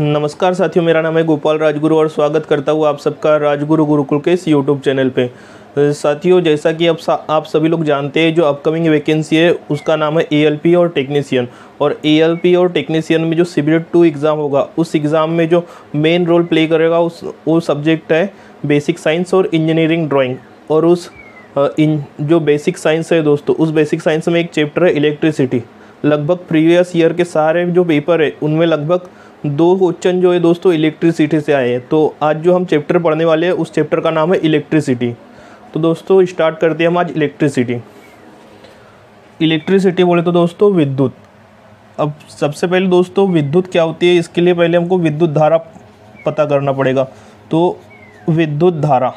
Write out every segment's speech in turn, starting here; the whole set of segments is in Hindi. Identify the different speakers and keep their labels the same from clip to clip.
Speaker 1: नमस्कार साथियों, मेरा नाम है गोपाल राजगुरु और स्वागत करता हूँ आप सबका राजगुरु गुरुकुल के इस यूट्यूब चैनल पे। साथियों, जैसा कि सा- आप सभी लोग जानते हैं, जो अपकमिंग वैकेंसी है, उसका नाम है एएलपी और टेक्नीशियन और एएलपी और टेक्नीशियन में जो सिबिलिट टू एग्ज़ाम होगा, उस एग्ज़ाम में जो मेन रोल प्ले करेगा, उस, वो सब्जेक्ट है बेसिक साइंस और इंजीनियरिंग ड्राइंग और उस इन, जो बेसिक साइंस है दोस्तों, उस बेसिक साइंस में एक चैप्टर है इलेक्ट्रिसिटी लगभग प्रीवियस ईयर के सारे जो पेपर है, उनमें लगभग दो क्वेश्चन जो है दोस्तों इलेक्ट्रिसिटी से आए हैं। तो आज जो हम चैप्टर पढ़ने वाले हैं, उस चैप्टर का नाम है इलेक्ट्रिसिटी तो दोस्तों स्टार्ट करते हैं हम आज इलेक्ट्रिसिटी इलेक्ट्रिसिटी बोले तो दोस्तों, विद्युत। अब सबसे पहले दोस्तों, विद्युत क्या होती है? इसके लिए पहले हमको विद्युत धारा पता करना पड़ेगा। तो विद्युत धारा।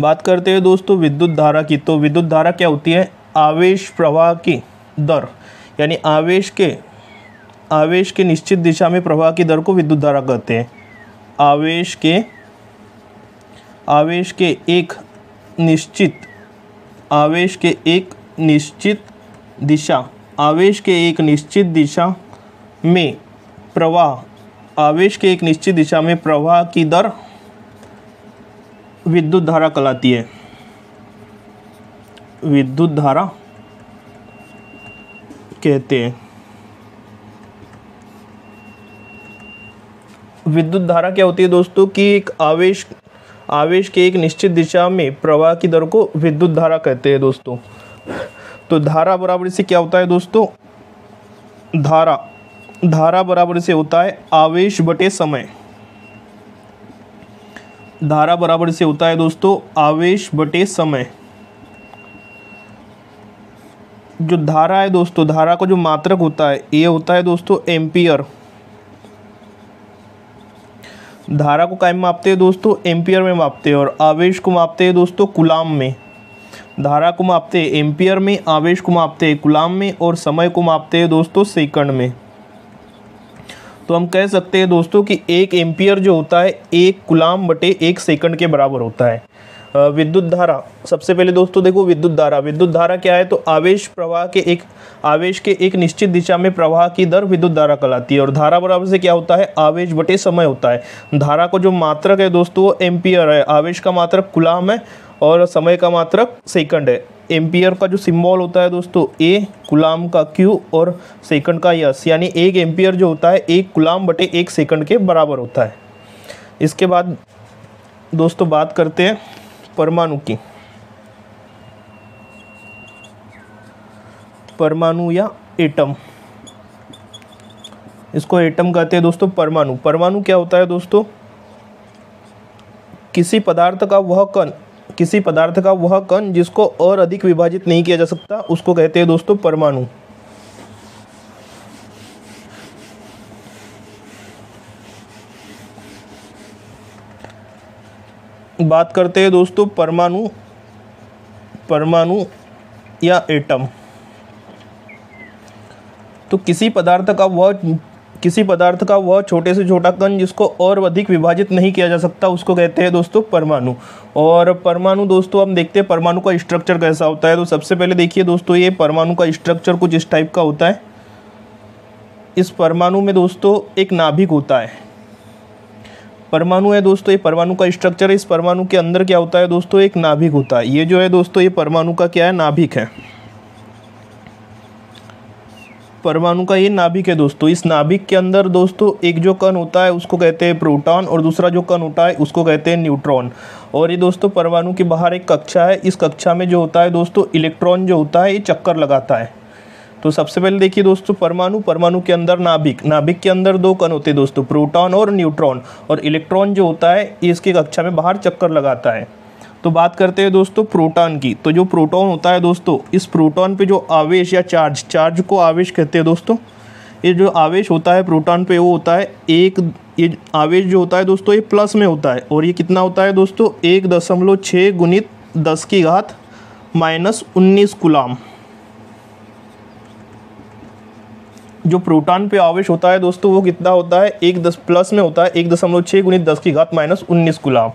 Speaker 1: बात करते हैं दोस्तों, विद्युत धारा की। तो विद्युत धारा क्या होती है? आवेश प्रवाह की दर। यानी आवेश के आवेश के निश्चित दिशा में प्रवाह की दर को विद्युत धारा कहते हैं। आवेश के आवेश के एक निश्चित, आवेश के एक निश्चित दिशा, आवेश के एक निश्चित दिशा में प्रवाह, आवेश के एक निश्चित दिशा में प्रवाह की दर विद्युत धारा कहलाती है। विद्युत धारा कहते हैं। विद्युत धारा क्या होती है दोस्तों कि एक आवेश आवेश के एक निश्चित दिशा में प्रवाह की दर को विद्युत धारा कहते हैं दोस्तों। तो धारा बराबर से क्या होता है दोस्तों? धारा धारा बराबर से होता है आवेश बटे समय। धारा बराबर से होता है दोस्तों आवेश बटे समय। जो धारा है दोस्तों, धारा का जो मात्रक होता है, ये होता है दोस्तों एम्पियर। धारा को काय में मापते हैं दोस्तों, एम्पियर में मापते हैं और आवेश को मापते हैं दोस्तों गुलाम में। धारा को मापते हैं एम्पियर में, आवेश को मापते हैं गुलाम में और समय को मापते हैं दोस्तों, सेकंड में। तो हम कह सकते हैं दोस्तों कि एक एम्पियर जो होता है, एक गुलाम बटे एक सेकंड के बराबर होता है। विद्युत धारा। सबसे पहले दोस्तों देखो विद्युत धारा। विद्युत धारा क्या है? तो आवेश प्रवाह के एक, आवेश के एक निश्चित दिशा में प्रवाह की दर विद्युत धारा कहलाती है। और धारा बराबर से क्या होता है? आवेश बटे समय होता है। धारा को जो मात्रक है दोस्तों, वो एम्पियर है। आवेश का मात्रक गुलाम है और समय का मात्रक सेकंड है। एम्पियर का जो सिंबल होता है दोस्तों ए गुलाम का क्यू और सेकंड का यस। यानी एक एम्पियर जो होता है, एक गुलाम बटे एक सेकंड के बराबर होता है। इसके बाद दोस्तों बात करते हैं। परमाणु की। परमाणु या एटम इसको एटम कहते हैं दोस्तों, परमाणु। परमाणु क्या होता है दोस्तों? किसी पदार्थ का वह कण, किसी पदार्थ का वह कण जिसको और अधिक विभाजित नहीं किया जा सकता, उसको कहते हैं दोस्तों परमाणु। बात करते हैं दोस्तों, परमाणु परमाणु या एटम तो किसी पदार्थ का वह, किसी पदार्थ का वह छोटे से छोटा कण जिसको और अधिक विभाजित नहीं किया जा सकता, उसको कहते हैं दोस्तों परमाणु. और परमाणु दोस्तों, हम देखते हैं परमाणु का स्ट्रक्चर कैसा होता है। तो सबसे पहले देखिए दोस्तों, ये परमाणु का स्ट्रक्चर कुछ इस टाइप का होता है। इस परमाणु में दोस्तों, एक नाभिक होता है। परमाणु है दोस्तों, ये परमाणु का स्ट्रक्चर है, इस परमाणु के अंदर क्या होता है दोस्तों, एक नाभिक होता है। ये जो है दोस्तों, ये परमाणु का क्या है? नाभिक है। परमाणु का ये नाभिक है दोस्तों। इस नाभिक के अंदर दोस्तों, एक जो कण होता है, उसको कहते हैं प्रोटॉन, और दूसरा जो कण होता है, उसको कहते हैं न्यूट्रॉन। और ये दोस्तों, परमाणु के बाहर एक कक्षा है। इस कक्षा में जो होता है दोस्तों, इलेक्ट्रॉन जो होता है, ये चक्कर लगाता है। तो सबसे पहले देखिए दोस्तों, परमाणु परमाणु के अंदर नाभिक नाभिक के अंदर दो कण होते हैं दोस्तों, प्रोटॉन और न्यूट्रॉन, और इलेक्ट्रॉन जो होता है, ये इसकी कक्षा में बाहर चक्कर लगाता है। तो बात करते हैं दोस्तों, प्रोटॉन की। तो जो प्रोटॉन होता है दोस्तों, इस प्रोटॉन पे जो आवेश या चार्ज चार्ज को आवेश कहते हैं दोस्तों, ये जो आवेश होता है प्रोटॉन पे, वो होता है एक, ये आवेश जो होता है दोस्तों, ये प्लस में होता है, और ये कितना होता है दोस्तों, एक दशमलव छः गुणित दस की घात माइनस उन्नीस गुलाम जो प्रोटॉन पे आवेश होता है दोस्तों, वो कितना होता है? एक दस प्लस में होता है, एक दशमलव छः गुणित दस की घात माइनस उन्नीस गुलाम।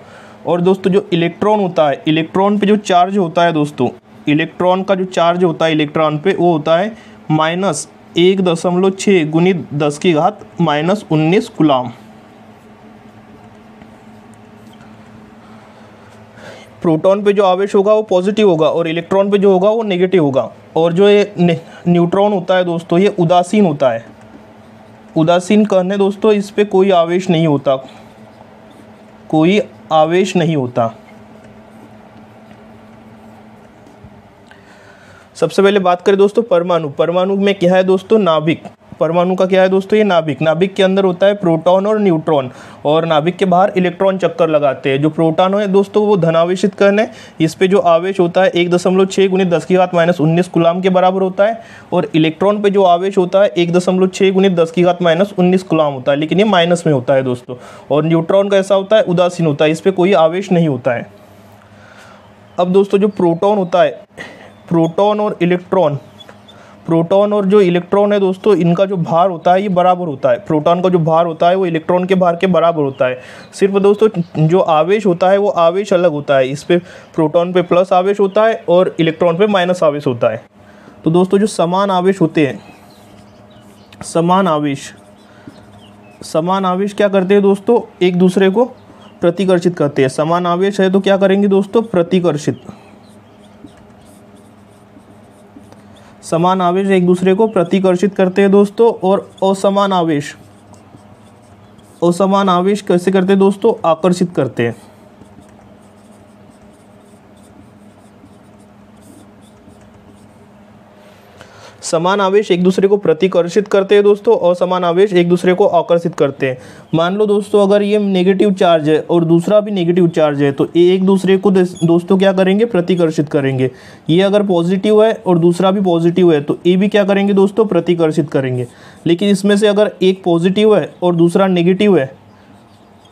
Speaker 1: और दोस्तों, जो इलेक्ट्रॉन होता है, इलेक्ट्रॉन पे जो चार्ज होता है दोस्तों, इलेक्ट्रॉन का जो चार्ज होता है इलेक्ट्रॉन पे, वो होता है माइनस एक दशमलव छः गुणित दस की घात माइनस उन्नीस गुलाम। प्रोटॉन पे जो आवेश होगा, वो पॉजिटिव होगा और इलेक्ट्रॉन पे जो होगा, वो नेगेटिव होगा। और जो ये न्यूट्रॉन होता है दोस्तों, ये उदासीन होता है। उदासीन कहने दोस्तों, इस पर कोई आवेश नहीं होता। कोई आवेश नहीं होता। सबसे पहले बात करें दोस्तों, परमाणु। परमाणु में क्या है दोस्तों? नाभिक। परमाणु का क्या है दोस्तों? ये नाभिक। नाभिक के अंदर होता है प्रोटॉन और न्यूट्रॉन। और नाभिक के बाहर इलेक्ट्रॉन चक्कर लगाते हैं। जो प्रोटॉन है दोस्तों, वो धनावेशित कर्ण है। इस पर जो आवेश होता है, एक दशमलव छः गुणित दस की घात माइनस उन्नीस गुलाम के बराबर होता है। और इलेक्ट्रॉन पे जो आवेश होता है, एक दशमलव छः गुणित दस की घात माइनस उन्नीस गुलाम होता है। लेकिन ये माइनस में होता है दोस्तों। और न्यूट्रॉन का ऐसा होता है, उदासीन होता है। इस पर कोई आवेश नहीं होता है। अब दोस्तों, जो प्रोटॉन होता है, प्रोटॉन और इलेक्ट्रॉन प्रोटॉन और जो इलेक्ट्रॉन है दोस्तों, इनका जो भार होता है, ये बराबर होता है। प्रोटॉन का जो भार होता है, वो इलेक्ट्रॉन के भार के बराबर होता है। सिर्फ़ दोस्तों, जो आवेश होता है, वो आवेश अलग होता है। इस पर प्रोटॉन पे प्लस आवेश होता है और इलेक्ट्रॉन पे माइनस आवेश होता है। तो दोस्तों, जो समान आवेश होते हैं, समान आवेश समान आवेश क्या करते हैं दोस्तों? एक दूसरे को प्रतिकर्षित करते हैं। समान आवेश है तो क्या करेंगे दोस्तों? प्रतिकर्षित। समान आवेश एक दूसरे को प्रतिकर्षित करते हैं दोस्तों, और असमान आवेश असमान आवेश कैसे करते हैं दोस्तों? आकर्षित करते हैं। समान आवेश एक दूसरे को प्रतिकर्षित करते हैं दोस्तों, और समान आवेश एक दूसरे को आकर्षित करते हैं। मान लो दोस्तों, अगर ये नेगेटिव चार्ज है और दूसरा भी नेगेटिव चार्ज है तो एक दूसरे को दोस्तों क्या करेंगे? प्रतिकर्षित करेंगे। ये अगर पॉजिटिव है और दूसरा भी पॉजिटिव है तो ये भी क्या करेंगे दोस्तों? प्रतिकर्षित करेंगे। लेकिन इसमें से अगर एक पॉजिटिव है और दूसरा नेगेटिव है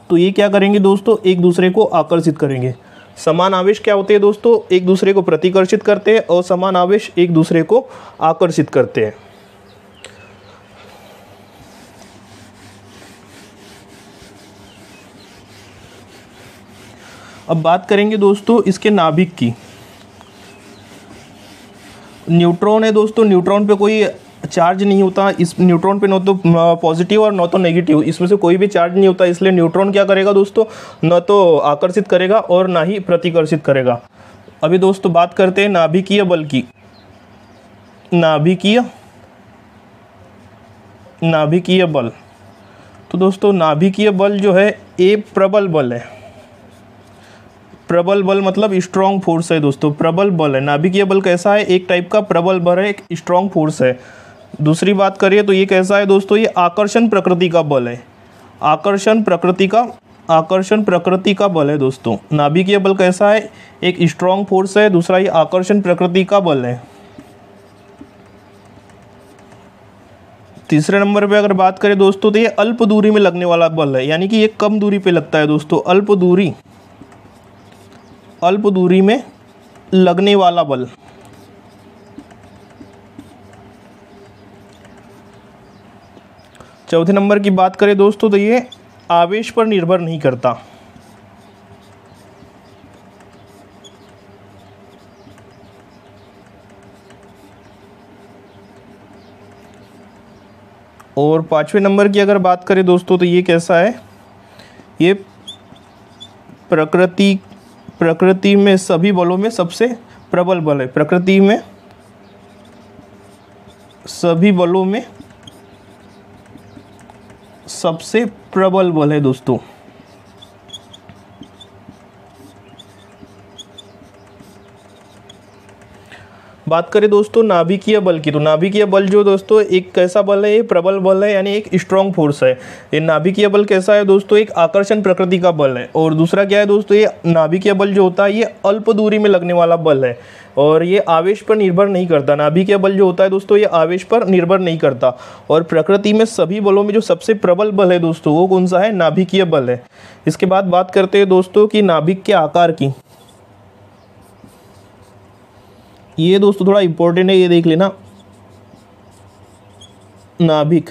Speaker 1: तो ये क्या करेंगे दोस्तों? एक दूसरे को आकर्षित करेंगे। समान आवेश क्या होते हैं दोस्तों? एक दूसरे को प्रतिकर्षित करते हैं और समान आवेश एक दूसरे को आकर्षित करते हैं। अब बात करेंगे दोस्तों इसके नाभिक की। न्यूट्रॉन है दोस्तों, न्यूट्रॉन पे कोई चार्ज नहीं होता, इस न्यूट्रॉन पे न तो पॉजिटिव और न तो नेगेटिव इसमें से कोई भी चार्ज नहीं होता, इसलिए न्यूट्रॉन क्या करेगा दोस्तों? न तो आकर्षित करेगा और ना ही प्रतिकर्षित करेगा। अभी दोस्तों बात करते हैं नाभिकीय बल की। नाभिकीय नाभिकीय बल। तो दोस्तों नाभिकीय बल जो है ए प्रबल बल है। प्रबल बल मतलब स्ट्रॉन्ग फोर्स है दोस्तों, प्रबल बल है। नाभिकीय बल कैसा है? एक टाइप का प्रबल बल है, एक स्ट्रॉन्ग फोर्स है। दूसरी बात करिए तो ये कैसा है दोस्तों? ये आकर्षण प्रकृति का बल है। आकर्षण प्रकृति का, आकर्षण प्रकृति का बल है दोस्तों। नाभिकीय बल कैसा है? एक स्ट्रॉन्ग फोर्स है, दूसरा ये आकर्षण प्रकृति का बल है। तीसरे नंबर पे अगर बात करें दोस्तों तो ये अल्प दूरी में लगने वाला बल है। यानी कि ये कम दूरी पे लगता है दोस्तों। अल्प दूरी अल्प दूरी में लगने वाला बल। चौथे नंबर की बात करें दोस्तों तो ये आवेश पर निर्भर नहीं करता। और पाँचवें नंबर की अगर बात करें दोस्तों तो ये कैसा है? ये प्रकृति प्रकृति में सभी बलों में सबसे प्रबल बल है। प्रकृति में सभी बलों में सबसे प्रबल बल है दोस्तों। बात करें दोस्तों नाभिकीय बल की तो नाभिकीय बल जो दोस्तों, एक कैसा बल है? ये प्रबल बल है, यानी एक स्ट्रॉन्ग फोर्स है। ये नाभिकीय बल कैसा है दोस्तों? एक आकर्षण प्रकृति का बल है। और दूसरा क्या है दोस्तों, ये नाभिकीय बल जो होता है, ये अल्प दूरी में लगने वाला बल है। और ये आवेश पर निर्भर नहीं करता। नाभिकीय बल जो होता है दोस्तों, ये आवेश पर निर्भर नहीं करता। और प्रकृति में सभी बलों में जो सबसे प्रबल बल है दोस्तों, वो कौन सा है? नाभिकीय बल है। इसके बाद बात करते हैं दोस्तों कि नाभिक के आकार की। ये दोस्तों थोड़ा इम्पोर्टेंट है, ये देख लेना। नाभिक।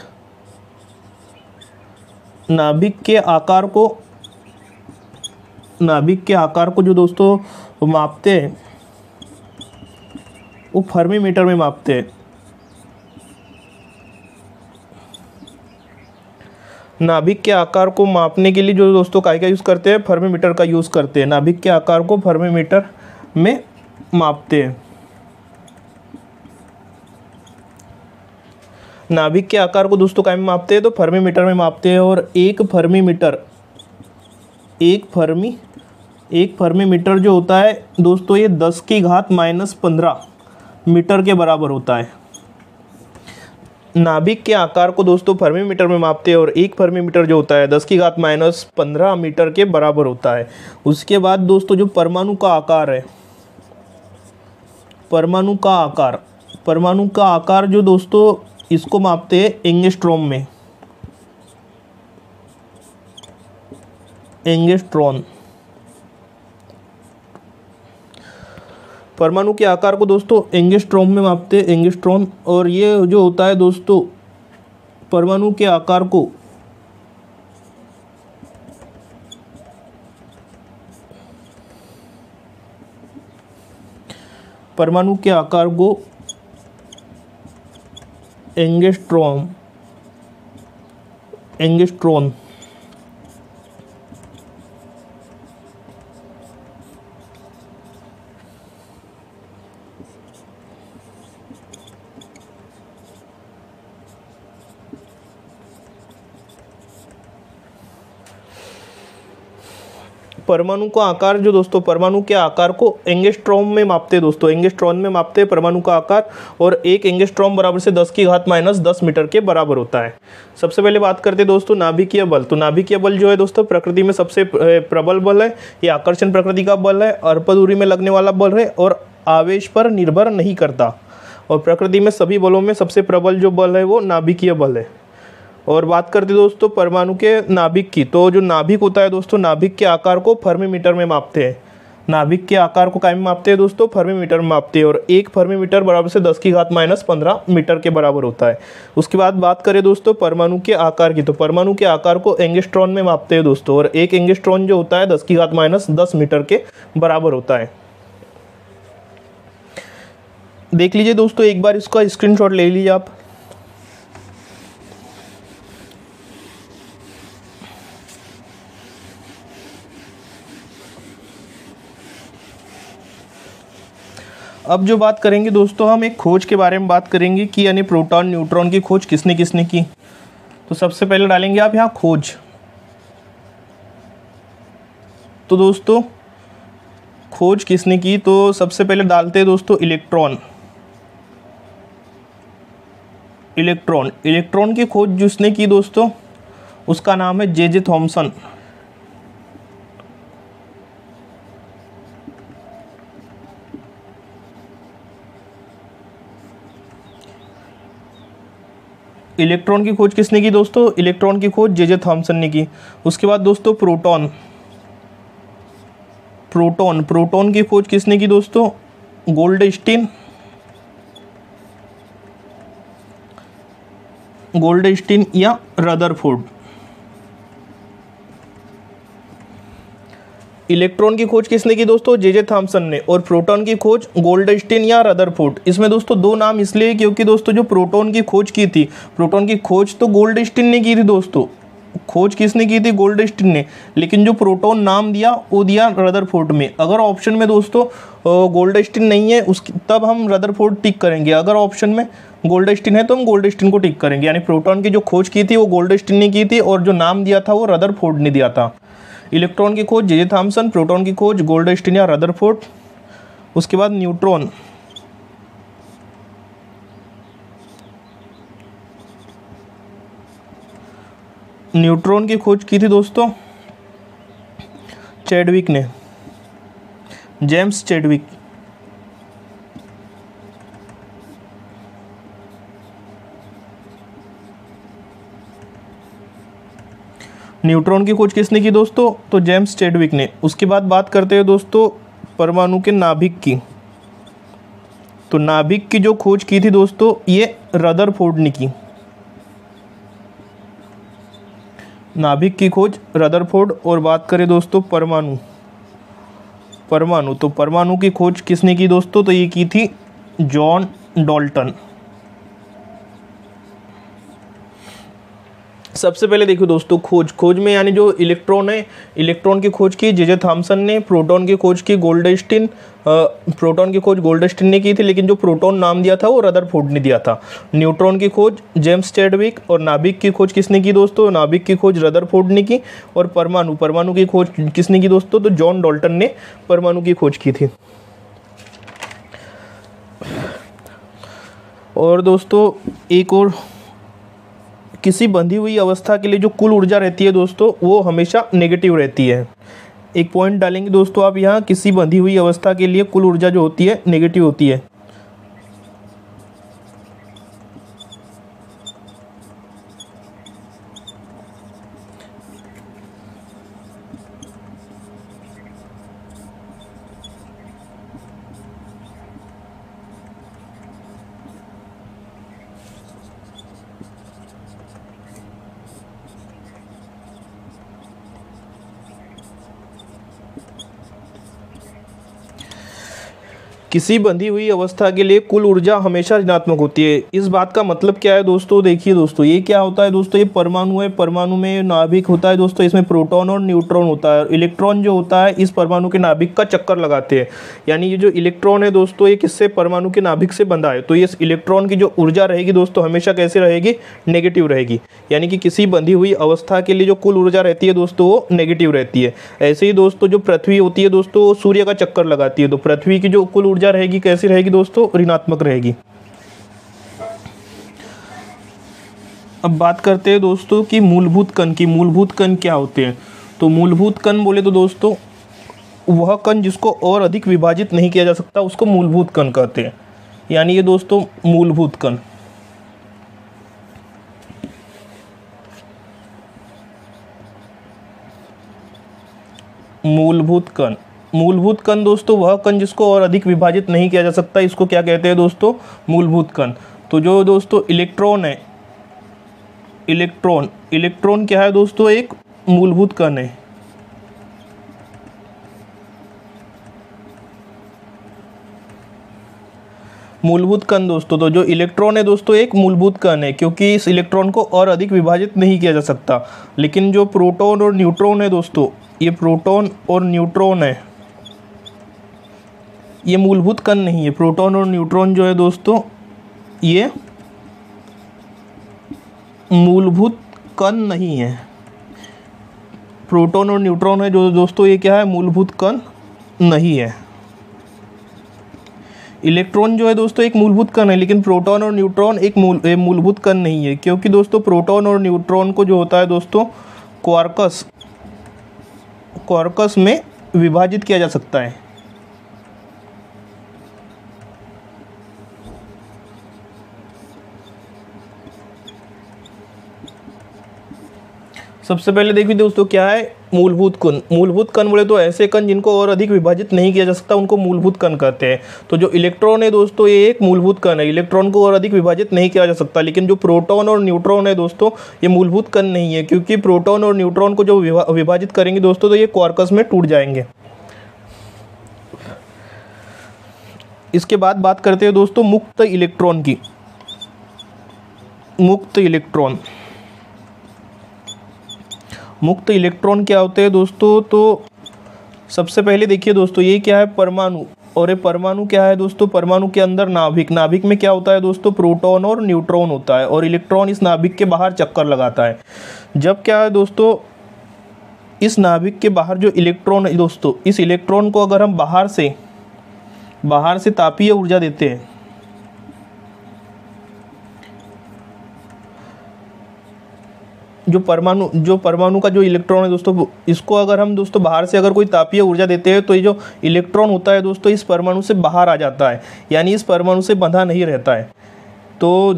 Speaker 1: नाभिक के आकार को नाभिक के आकार को जो दोस्तों मापते हैं, वो फर्मी मीटर में मापते हैं। नाभिक के आकार को मापने के लिए जो दोस्तों काय का यूज़ करते हैं? फर्मीमीटर का यूज़ करते हैं। नाभिक के आकार को फर्मीमीटर में मापते हैं। नाभिक के आकार को दोस्तों काय में मापते हैं तो फर्मी मीटर में मापते हैं और एक फर्मी मीटर एक फर्मी एक फर्मी मीटर जो होता है, दोस्तों ये दस की घात माइनस पंद्रह मीटर के बराबर होता है। नाभिक के आकार को दोस्तों फर्मी मीटर में मापते हैं और एक फर्मीमीटर जो होता है, दस की घात माइनस पंद्रह मीटर के बराबर होता है। उसके बाद दोस्तों जो परमाणु का आकार है, परमाणु का आकार, परमाणु का आकार जो दोस्तों इसको मापते हैं एंगेस्ट्रोम में। एंगस्ट्रॉन परमाणु के आकार को दोस्तों एंगेस्ट्रोम में मापते हैं एंगस्ट्रॉन और ये जो होता है दोस्तों, परमाणु के आकार को परमाणु के आकार को एंगस्ट्रॉम एंगस्ट्रॉन परमाणु का आकार जो दोस्तों, परमाणु के आकार को एंगेस्ट्रॉम में मापते हैं दोस्तों। एंगेस्ट्रॉन में मापते हैं परमाणु का आकार और एक एंगेस्ट्रॉम बराबर से दस की घात माइनस दस मीटर के बराबर होता है। सबसे पहले बात करते हैं दोस्तों, नाभिकीय बल। तो नाभिकीय बल जो है दोस्तों, प्रकृति में सबसे प्रबल बल है। ये आकर्षण प्रकृति का बल है अर्प दूरी में लगने वाला बल है और आवेश पर निर्भर नहीं करता। और प्रकृति में सभी बलों में सबसे प्रबल जो बल है वो नाभिकीय बल है। और बात करते दोस्तों परमाणु के नाभिक की। तो जो नाभिक होता है दोस्तों, नाभिक के आकार को फर्मीमीटर में मापते हैं। नाभिक के आकार को काय में मापते हैं दोस्तों, फर्मीमीटर में मापते हैं और एक फर्मीमीटर बराबर से दस की घात माइनस पंद्रह मीटर के बराबर होता है। उसके बाद बात करें दोस्तों परमाणु के आकार की तो परमाणु के आकार को एंगेस्ट्रॉन में मापते हैं दोस्तों और एक एंगेस्ट्रॉन जो होता है दस की घात माइनस दस मीटर के बराबर होता है। देख लीजिए दोस्तों, एक बार इसका स्क्रीनशॉट ले लीजिए आप। अब जो बात करेंगे दोस्तों, हम एक खोज के बारे में बात करेंगे कि यानी प्रोटॉन, न्यूट्रॉन की खोज किसने किसने की। तो सबसे पहले डालेंगे आप यहाँ खोज। तो दोस्तों, खोज किसने की? तो सबसे पहले डालते हैं दोस्तों इलेक्ट्रॉन। इलेक्ट्रॉन। इलेक्ट्रॉन की खोज जिसने की दोस्तों, उसका नाम है जे जे थॉमसन इलेक्ट्रॉन की खोज किसने की दोस्तों? इलेक्ट्रॉन की खोज जे जे थॉम्सन ने की। उसके बाद दोस्तों प्रोटॉन। प्रोटॉन। प्रोटॉन की खोज किसने की दोस्तों? Goldstein. गोल्ड स्टीन या रदरफोर्ड। इलेक्ट्रॉन की खोज किसने की दोस्तों? जे जे थॉमसन ने। और प्रोटॉन की खोज गोल्डस्टीन या रदरफोर्ड। इसमें दोस्तों दो नाम इसलिए क्योंकि दोस्तों जो प्रोटॉन की खोज की थी, प्रोटॉन की खोज तो गोल्डस्टीन ने की थी दोस्तों। खोज किसने की थी? गोल्डस्टीन ने। लेकिन जो प्रोटॉन नाम दिया, वो दिया रदरफोर्ड में। अगर ऑप्शन में दोस्तों गोल्डस्टीन नहीं है उस तब हम रदरफोर्ड टिक करेंगे। अगर ऑप्शन में गोल्डस्टीन है तो हम गोल्डस्टीन को टिक करेंगे। यानी प्रोटॉन की जो खोज की थी, वो गोल्डस्टीन ने की थी, और जो नाम दिया था, वो रदरफोर्ड ने दिया था। इलेक्ट्रॉन की खोज, जे जे थॉमसन, प्रोटॉन की खोज गोल्ड या रदरफोर्ड, उसके बाद न्यूट्रॉन। न्यूट्रॉन की खोज की थी दोस्तों? चैडविक ने। James Chadwick. न्यूट्रॉन की खोज किसने की दोस्तों? तो जेम्स चेडविक ने। उसके बाद बात करते हैं दोस्तों परमाणु के नाभिक की। तो नाभिक की जो खोज की थी दोस्तों, ये रदरफोर्ड ने की। नाभिक की खोज रदरफोर्ड और बात करें दोस्तों परमाणु। परमाणु तो परमाणु की खोज किसने की दोस्तों? तो ये की थी जॉन डॉल्टन। सबसे पहले देखो दोस्तों, खोज खोज में यानी जो इलेक्ट्रॉन है, इलेक्ट्रॉन की खोज की, जे जे थॉमसन ने, प्रोटॉन की खोज की, गोल्डस्टिन प्रोटॉन की खोज गोल्डस्टिन ने की थी, लेकिन जो प्रोटॉन नाम दिया था वो रदर रदरफोर्ड ने दिया था। न्यूट्रॉन की खोज, जेम्स चैडविक और नाभिक की खोज किसने की दोस्तों? नाभिक की खोज रदर रदरफोर्ड ने की और परमाणु परमाणु की खोज किसने की दोस्तों? तो जॉन डॉल्टन ने परमाणु की खोज की थी। और दोस्तों, एक और किसी बंधी हुई अवस्था के लिए जो कुल ऊर्जा रहती है दोस्तों, वो हमेशा नेगेटिव रहती है। एक पॉइंट डालेंगे दोस्तों आप यहाँ, किसी बंधी हुई अवस्था के लिए कुल ऊर्जा जो होती है नेगेटिव होती है। किसी बंधी हुई अवस्था के लिए कुल ऊर्जा हमेशा ऋणात्मक होती है। इस बात का मतलब क्या है दोस्तों? देखिए दोस्तों, ये क्या होता है दोस्तों? ये परमाणु है, परमाणु में नाभिक होता है दोस्तों, इसमें प्रोटॉन और न्यूट्रॉन होता है। इलेक्ट्रॉन जो होता है, इस परमाणु के नाभिक का चक्कर लगाते हैं। यानी ये जो इलेक्ट्रॉन है दोस्तों, ये किससे? परमाणु के नाभिक से बंधा है। तो ये इलेक्ट्रॉन की जो ऊर्जा रहेगी दोस्तों, हमेशा कैसे रहेगी? नेगेटिव रहेगी। यानी कि किसी बंधी हुई अवस्था के लिए जो कुल ऊर्जा रहती है दोस्तों, वो नेगेटिव रहती है। ऐसे ही दोस्तों, जो पृथ्वी होती है दोस्तों सूर्य का चक्कर लगाती है। तो पृथ्वी की जो कुल ऊर्जा ऊर्जा रहेगी, कैसी रहेगी दोस्तों? ऋणात्मक रहेगी। अब बात करते हैं दोस्तों कि मूलभूत कण की। मूलभूत कण क्या होते हैं? तो मूलभूत कण बोले तो दोस्तों, वह कण जिसको और अधिक विभाजित नहीं किया जा सकता, उसको मूलभूत कण कहते हैं। यानी ये दोस्तों, मूलभूत कण। मूलभूत कण। मूलभूत कण दोस्तों, वह कण जिसको और अधिक विभाजित नहीं किया जा सकता, इसको क्या कहते हैं दोस्तों? मूलभूत कण। तो जो दोस्तों, इलेक्ट्रॉन है, इलेक्ट्रॉन इलेक्ट्रॉन क्या है दोस्तों? एक मूलभूत कण है। मूलभूत कण दोस्तों तो जो इलेक्ट्रॉन है दोस्तों, एक मूलभूत कण है, क्योंकि इस इलेक्ट्रॉन को और अधिक विभाजित नहीं किया जा सकता। लेकिन जो प्रोटॉन और न्यूट्रॉन है दोस्तों, ये प्रोटॉन और न्यूट्रॉन है। ये मूलभूत कण नहीं है, प्रोटॉन और न्यूट्रॉन जो है दोस्तों, ये मूलभूत कण नहीं है। प्रोटॉन और न्यूट्रॉन है जो दोस्तों, ये क्या है? मूलभूत कण नहीं है। इलेक्ट्रॉन जो है दोस्तों, एक मूलभूत कण है, लेकिन प्रोटॉन और न्यूट्रॉन एक मूल मूलभूत कण नहीं है, क्योंकि दोस्तों, प्रोटॉन और न्यूट्रॉन को जो होता है दोस्तों, क्वार्कस क्वार्कस में विभाजित किया जा सकता है। सबसे पहले देखिए दोस्तों क्या है? मूलभूत कण। मूलभूत कण बोले तो ऐसे कण जिनको और अधिक विभाजित नहीं किया जा सकता उनको मूलभूत कण कहते हैं। तो जो इलेक्ट्रॉन है दोस्तों ये एक मूलभूत कण है। इलेक्ट्रॉन को और अधिक विभाजित नहीं किया जा सकता लेकिन जो प्रोटॉन और न्यूट्रॉन है दोस्तों ये मूलभूत कण नहीं है क्योंकि प्रोटॉन और न्यूट्रॉन को जो विभा, विभाजित करेंगे दोस्तों तो ये क्वार्कस में टूट जाएँगे। इसके बाद बात करते हैं दोस्तों मुक्त इलेक्ट्रॉन की। मुक्त इलेक्ट्रॉन। मुक्त इलेक्ट्रॉन क्या होते हैं दोस्तों? तो सबसे पहले देखिए दोस्तों, ये क्या है? परमाणु। और ये परमाणु क्या है दोस्तों? परमाणु के अंदर नाभिक। नाभिक में क्या होता है दोस्तों? प्रोटॉन और न्यूट्रॉन होता है। और इलेक्ट्रॉन इस नाभिक के बाहर चक्कर लगाता है। जब क्या है दोस्तों? इस नाभिक के बाहर जो इलेक्ट्रॉन है दोस्तों, इस इलेक्ट्रॉन को अगर हम बाहर से बाहर से तापीय ऊर्जा देते हैं जो परमाणु जो परमाणु का जो इलेक्ट्रॉन है दोस्तों इसको अगर हम दोस्तों बाहर से अगर कोई तापीय ऊर्जा देते हैं तो ये जो इलेक्ट्रॉन होता है दोस्तों, इस परमाणु से बाहर आ जाता है। यानी इस परमाणु से बंधा नहीं रहता है। तो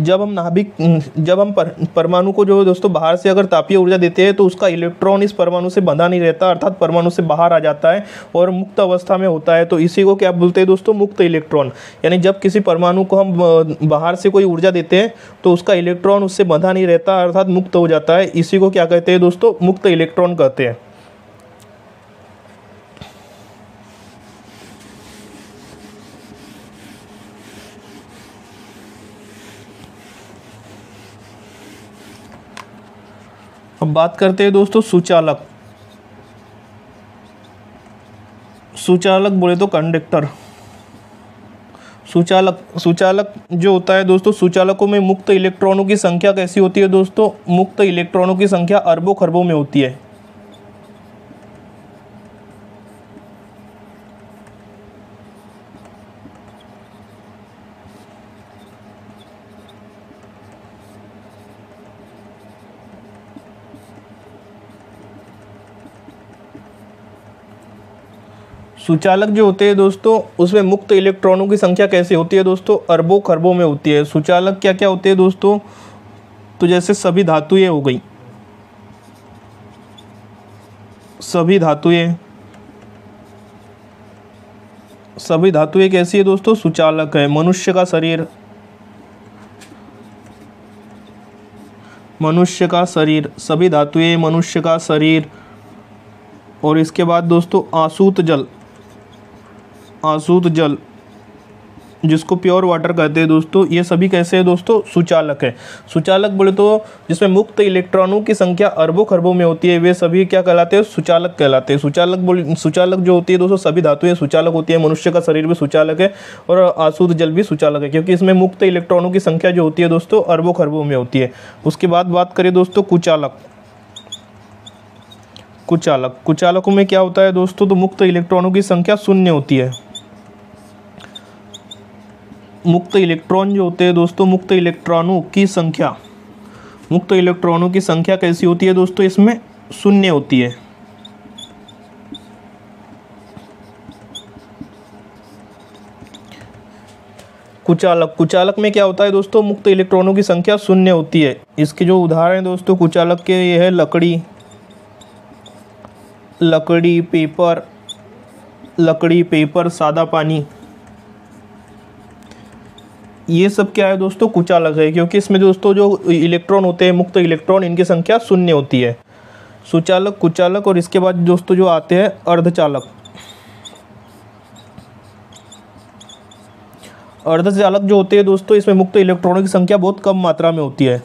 Speaker 1: जब हम नाभिक जब हम पर, परमाणु को जो दोस्तों बाहर से अगर तापीय ऊर्जा देते हैं तो उसका इलेक्ट्रॉन इस परमाणु से बंधा नहीं रहता अर्थात परमाणु से बाहर आ जाता है और मुक्त अवस्था में होता है। तो इसी को क्या बोलते हैं दोस्तों? मुक्त इलेक्ट्रॉन यानी जब किसी परमाणु को हम बाहर से कोई ऊर्जा देते हैं तो उसका इलेक्ट्रॉन उससे बंधा नहीं रहता अर्थात मुक्त हो जाता है। इसी को क्या कहते हैं दोस्तों? मुक्त इलेक्ट्रॉन कहते हैं। अब बात करते हैं दोस्तों सुचालक। सुचालक बोले तो कंडक्टर सुचालक सुचालक जो होता है दोस्तों, सुचालकों में मुक्त इलेक्ट्रॉनों की संख्या कैसी होती है दोस्तों? मुक्त इलेक्ट्रॉनों की संख्या अरबों खरबों में होती है। सुचालक जो होते हैं दोस्तों, उसमें मुक्त इलेक्ट्रॉनों की संख्या कैसे होती है दोस्तों? अरबों खरबों में होती है। सुचालक क्या क्या होते हैं दोस्तों? तो जैसे सभी धातुएँ हो गई। सभी धातुएँ। सभी धातुएँ कैसी है दोस्तों? सुचालक है। मनुष्य का शरीर। मनुष्य का शरीर। सभी धातुएँ मनुष्य का शरीर। और इसके बाद दोस्तों आसूत जल। आसूत जल। जिसको प्योर वाटर कहते हैं दोस्तों, ये सभी कैसे है दोस्तों? सुचालक है। सुचालक बोले तो जिसमें मुक्त इलेक्ट्रॉनों की संख्या अरबों खरबों में होती है, वे सभी क्या कहलाते हैं? सुचालक कहलाते हैं। सुचालक बोल, सुचालक जो होती है दोस्तों, सभी धातुएँ सुचालक होती है। मनुष्य का शरीर भी सुचालक है और आसूत जल भी सुचालक है, क्योंकि इसमें मुक्त इलेक्ट्रॉनों की संख्या जो होती है दोस्तों, अरबों खरबों में होती है। उसके बाद बात करें दोस्तों, कुचालक। कुचालक। कुचालकों में क्या होता है दोस्तों तो मुक्त इलेक्ट्रॉनों की संख्या शून्य होती है। मुक्त इलेक्ट्रॉन जो होते हैं दोस्तों, मुक्त इलेक्ट्रॉनों की संख्या। मुक्त इलेक्ट्रॉनों की संख्या कैसी होती है दोस्तों? इसमें शून्य होती है। कुचालक। कुचालक में क्या होता है दोस्तों? मुक्त इलेक्ट्रॉनों की संख्या शून्य होती है। इसके जो उदाहरण है दोस्तों, कुचालक के, ये है लकड़ी। लकड़ी, पेपर। लकड़ी, पेपर, सादा पानी। ये सब क्या है दोस्तों? कुचालक है, क्योंकि इसमें दोस्तों जो इलेक्ट्रॉन होते हैं, मुक्त इलेक्ट्रॉन, इनकी संख्या शून्य होती है। सुचालक, कुचालक और इसके बाद दोस्तों जो आते हैं, अर्धचालक। अर्धचालक जो होते हैं दोस्तों, इसमें मुक्त इलेक्ट्रॉनों की संख्या बहुत कम मात्रा में होती है।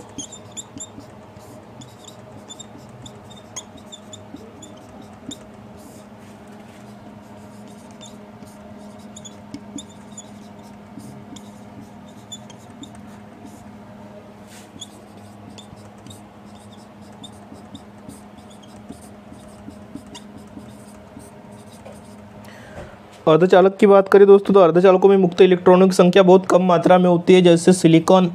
Speaker 1: अर्धचालक की बात करें दोस्तों तो अर्धचालकों में मुक्त इलेक्ट्रॉनों की संख्या बहुत कम मात्रा में होती है, जैसे सिलिकॉन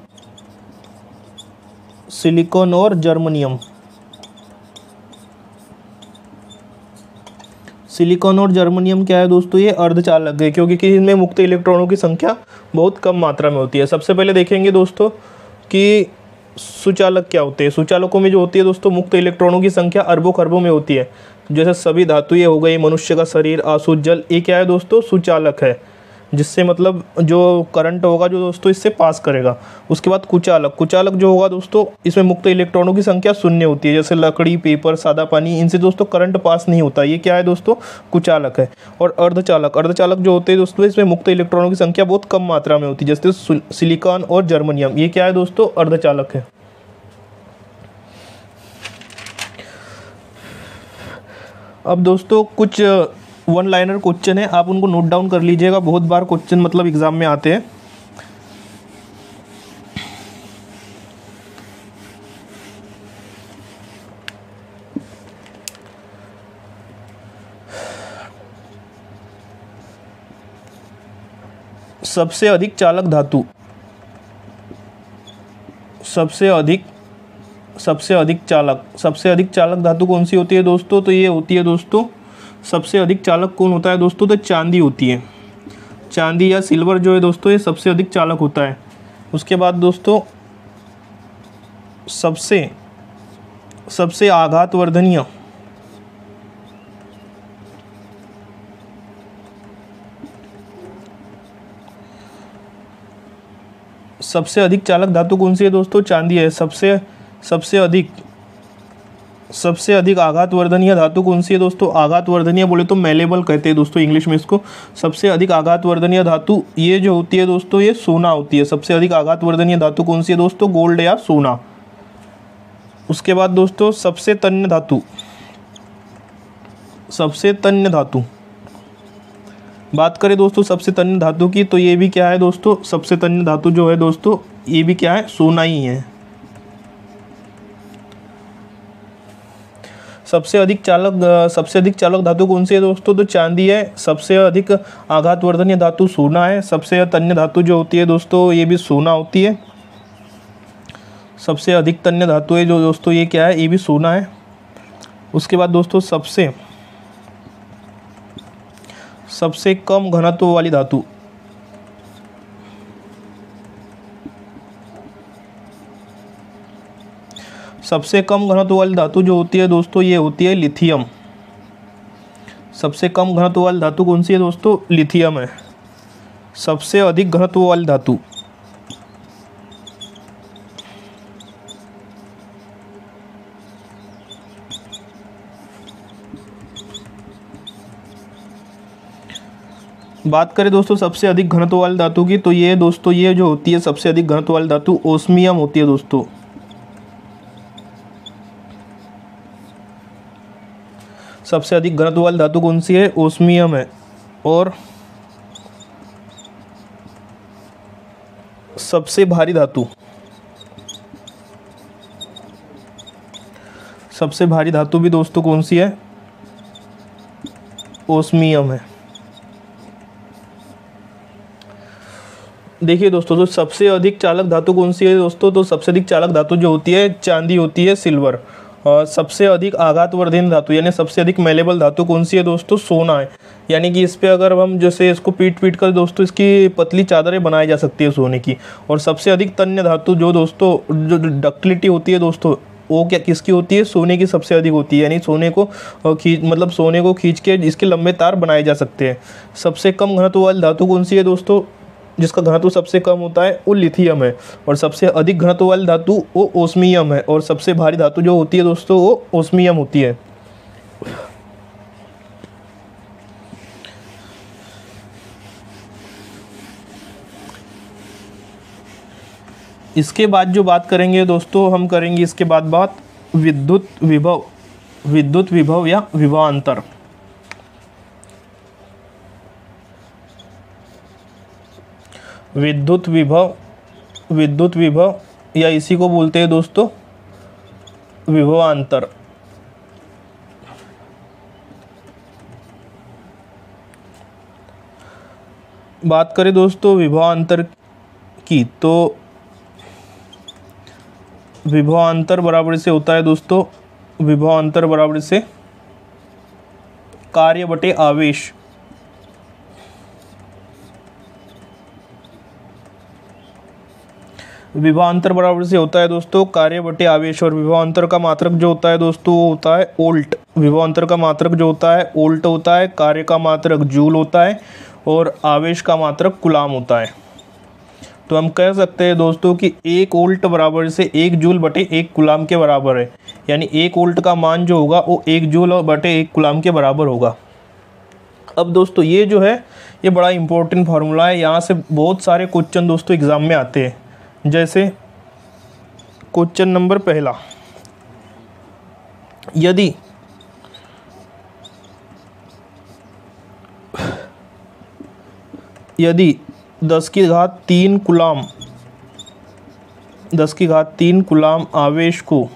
Speaker 1: सिलिकॉन और जर्मनियम। सिलिकॉन और जर्मनियम क्या है दोस्तों, ये अर्धचालक है, क्योंकि इनमें मुक्त इलेक्ट्रॉनों की संख्या बहुत कम मात्रा में होती है। सबसे पहले देखेंगे दोस्तों कि सुचालक क्या होते हैं। सुचालकों में जो होती है दोस्तों, मुक्त इलेक्ट्रॉनों की संख्या अरबों खरबों में होती है। जैसे सभी धातुएँ हो गई, मनुष्य का शरीर, आँसू, जल, ये क्या है दोस्तों? सुचालक है। जिससे मतलब जो करंट होगा, जो दोस्तों इससे पास करेगा। उसके बाद कुचालक। कुचालक जो होगा दोस्तों, इसमें मुक्त इलेक्ट्रॉनों की संख्या शून्य होती है। जैसे लकड़ी पेपर सादा पानी, इनसे दोस्तों करंट पास नहीं होता। ये क्या है दोस्तों? कुचालक है। और अर्धचालक। अर्धचालक जो होते हैं दोस्तों, इसमें मुक्त इलेक्ट्रॉनों की संख्या बहुत कम मात्रा में होती है। जैसे सिलिकॉन और जर्मनियम ये क्या है दोस्तों? अर्धचालक है। अब दोस्तों, कुछ वन लाइनर क्वेश्चन है। आप उनको नोट डाउन कर लीजिएगा। बहुत बार क्वेश्चन मतलब एग्ज़ाम में आते हैं। सबसे अधिक चालक धातु। सबसे अधिक सबसे अधिक चालक, सबसे अधिक चालक धातु कौन सी होती है दोस्तों? तो ये होती है दोस्तों, सबसे अधिक चालक कौन होता है दोस्तों? तो चांदी होती है। चांदी या सिल्वर जो है दोस्तों, ये सबसे अधिक चालक होता है। उसके बाद दोस्तों, सबसे सबसे आघातवर्धनीय। सबसे अधिक चालक धातु कौन सी है दोस्तों? चांदी है। सबसे सबसे अधिक सबसे अधिक आघात वर्धनीय धातु कौन सी है दोस्तों? आघात वर्धनीय बोले तो मेलेबल कहते हैं दोस्तों इंग्लिश में इसको। सबसे अधिक आघात वर्धनीय धातु ये जो होती है दोस्तों, ये सोना होती है। सबसे अधिक आघात वर्धनीय धातु कौन सी है दोस्तों? गोल्ड या सोना। उसके बाद दोस्तों, सबसे तन्य धातु। सबसे तन्य धातु। बात करें दोस्तों सबसे तन्य धातु की तो ये भी क्या है दोस्तों? सबसे तन्य धातु जो है दोस्तों, ये भी क्या है? सोना ही है। सबसे अधिक चालक सबसे अधिक चालक धातु कौन सी है दोस्तों? तो चांदी है, सबसे अधिक आघातवर्धनीय धातु सोना है, सबसे तन्य धातु जो होती है दोस्तों, ये भी सोना होती है। सबसे अधिक तन्य धातु है जो दोस्तों, ये क्या है? ये भी सोना है। उसके बाद दोस्तों, सबसे सबसे कम घनत्व वाली धातु सबसे कम घनत्व वाली धातु जो होती है दोस्तों, ये होती है लिथियम। सबसे कम घनत्व वाली धातु कौन सी है दोस्तों? लिथियम है। सबसे अधिक घनत्व वाली धातु। बात करें दोस्तों सबसे अधिक घनत्व वाली धातु की तो ये दोस्तों, ये जो होती है सबसे अधिक घनत्व वाली धातु, ओस्मियम होती है दोस्तों। सबसे अधिक घनत्व वाली धातु कौन सी है? ओस्मियम है। और सबसे भारी धातु। सबसे भारी धातु भी दोस्तों कौन सी है? ओस्मियम है। देखिए दोस्तों तो सबसे अधिक चालक धातु कौन सी है दोस्तों? तो सबसे अधिक चालक धातु जो होती है, चांदी होती है, सिल्वर। सबसे अधिक आघातवर्धन धातु, यानी सबसे अधिक मेलेबल धातु कौन सी है दोस्तों? सोना है। यानी कि इस पर अगर हम जैसे इसको पीट पीट कर दोस्तों, इसकी पतली चादरें बनाई जा सकती है सोने की। और सबसे अधिक तन्य धातु जो दोस्तों, जो डक्टिलिटी होती है दोस्तों, वो क्या, किसकी होती है? सोने की सबसे अधिक होती है। यानी सोने को खींच मतलब सोने को खींच के इसके लंबे तार बनाए जा सकते हैं। सबसे कम घनत्व वाली धातु कौन सी है दोस्तों? जिसका घनत्व सबसे कम होता है, वो लिथियम है। और सबसे अधिक घनत्व वाली धातु, वो ओस्मियम है। और सबसे भारी धातु जो होती है दोस्तों, वो ओस्मियम होती है। इसके बाद जो बात करेंगे दोस्तों, हम करेंगे इसके बाद बात विद्युत विभव विद्युत विभव या विभवांतर। विद्युत विभव विद्युत विभव, या इसी को बोलते हैं दोस्तों, विभवांतर। बात करें दोस्तों विभवांतर की तो विभवांतर बराबर से होता है दोस्तों, विभवांतर बराबर से कार्य बटे आवेश। विभांतर बराबर से होता है दोस्तों, कार्य बटे आवेश, और विभांतर का मात्रक जो होता है दोस्तों, वो होता है ओल्ट। विभांतर का मात्रक जो होता है, ओल्ट होता है, कार्य का मात्रक जूल होता है, और आवेश का मात्रक गुलाम होता है। तो हम कह सकते हैं दोस्तों कि एक ओल्ट बराबर से एक जूल बटे एक गुलाम के बराबर है। यानी एक ओल्ट का मान जो होगा, वो एक जूल और बटे एक गुलाम के बराबर होगा। अब दोस्तों, ये जो है, ये बड़ा इंपॉर्टेंट फार्मूला है। यहाँ से बहुत सारे क्वेश्चन दोस्तों एग्ज़ाम में आते हैं। जैसे क्वेश्चन नंबर पहला, यदि यदि दस की घात तीन कुलाम दस की घात तीन कुलाम आवेश को,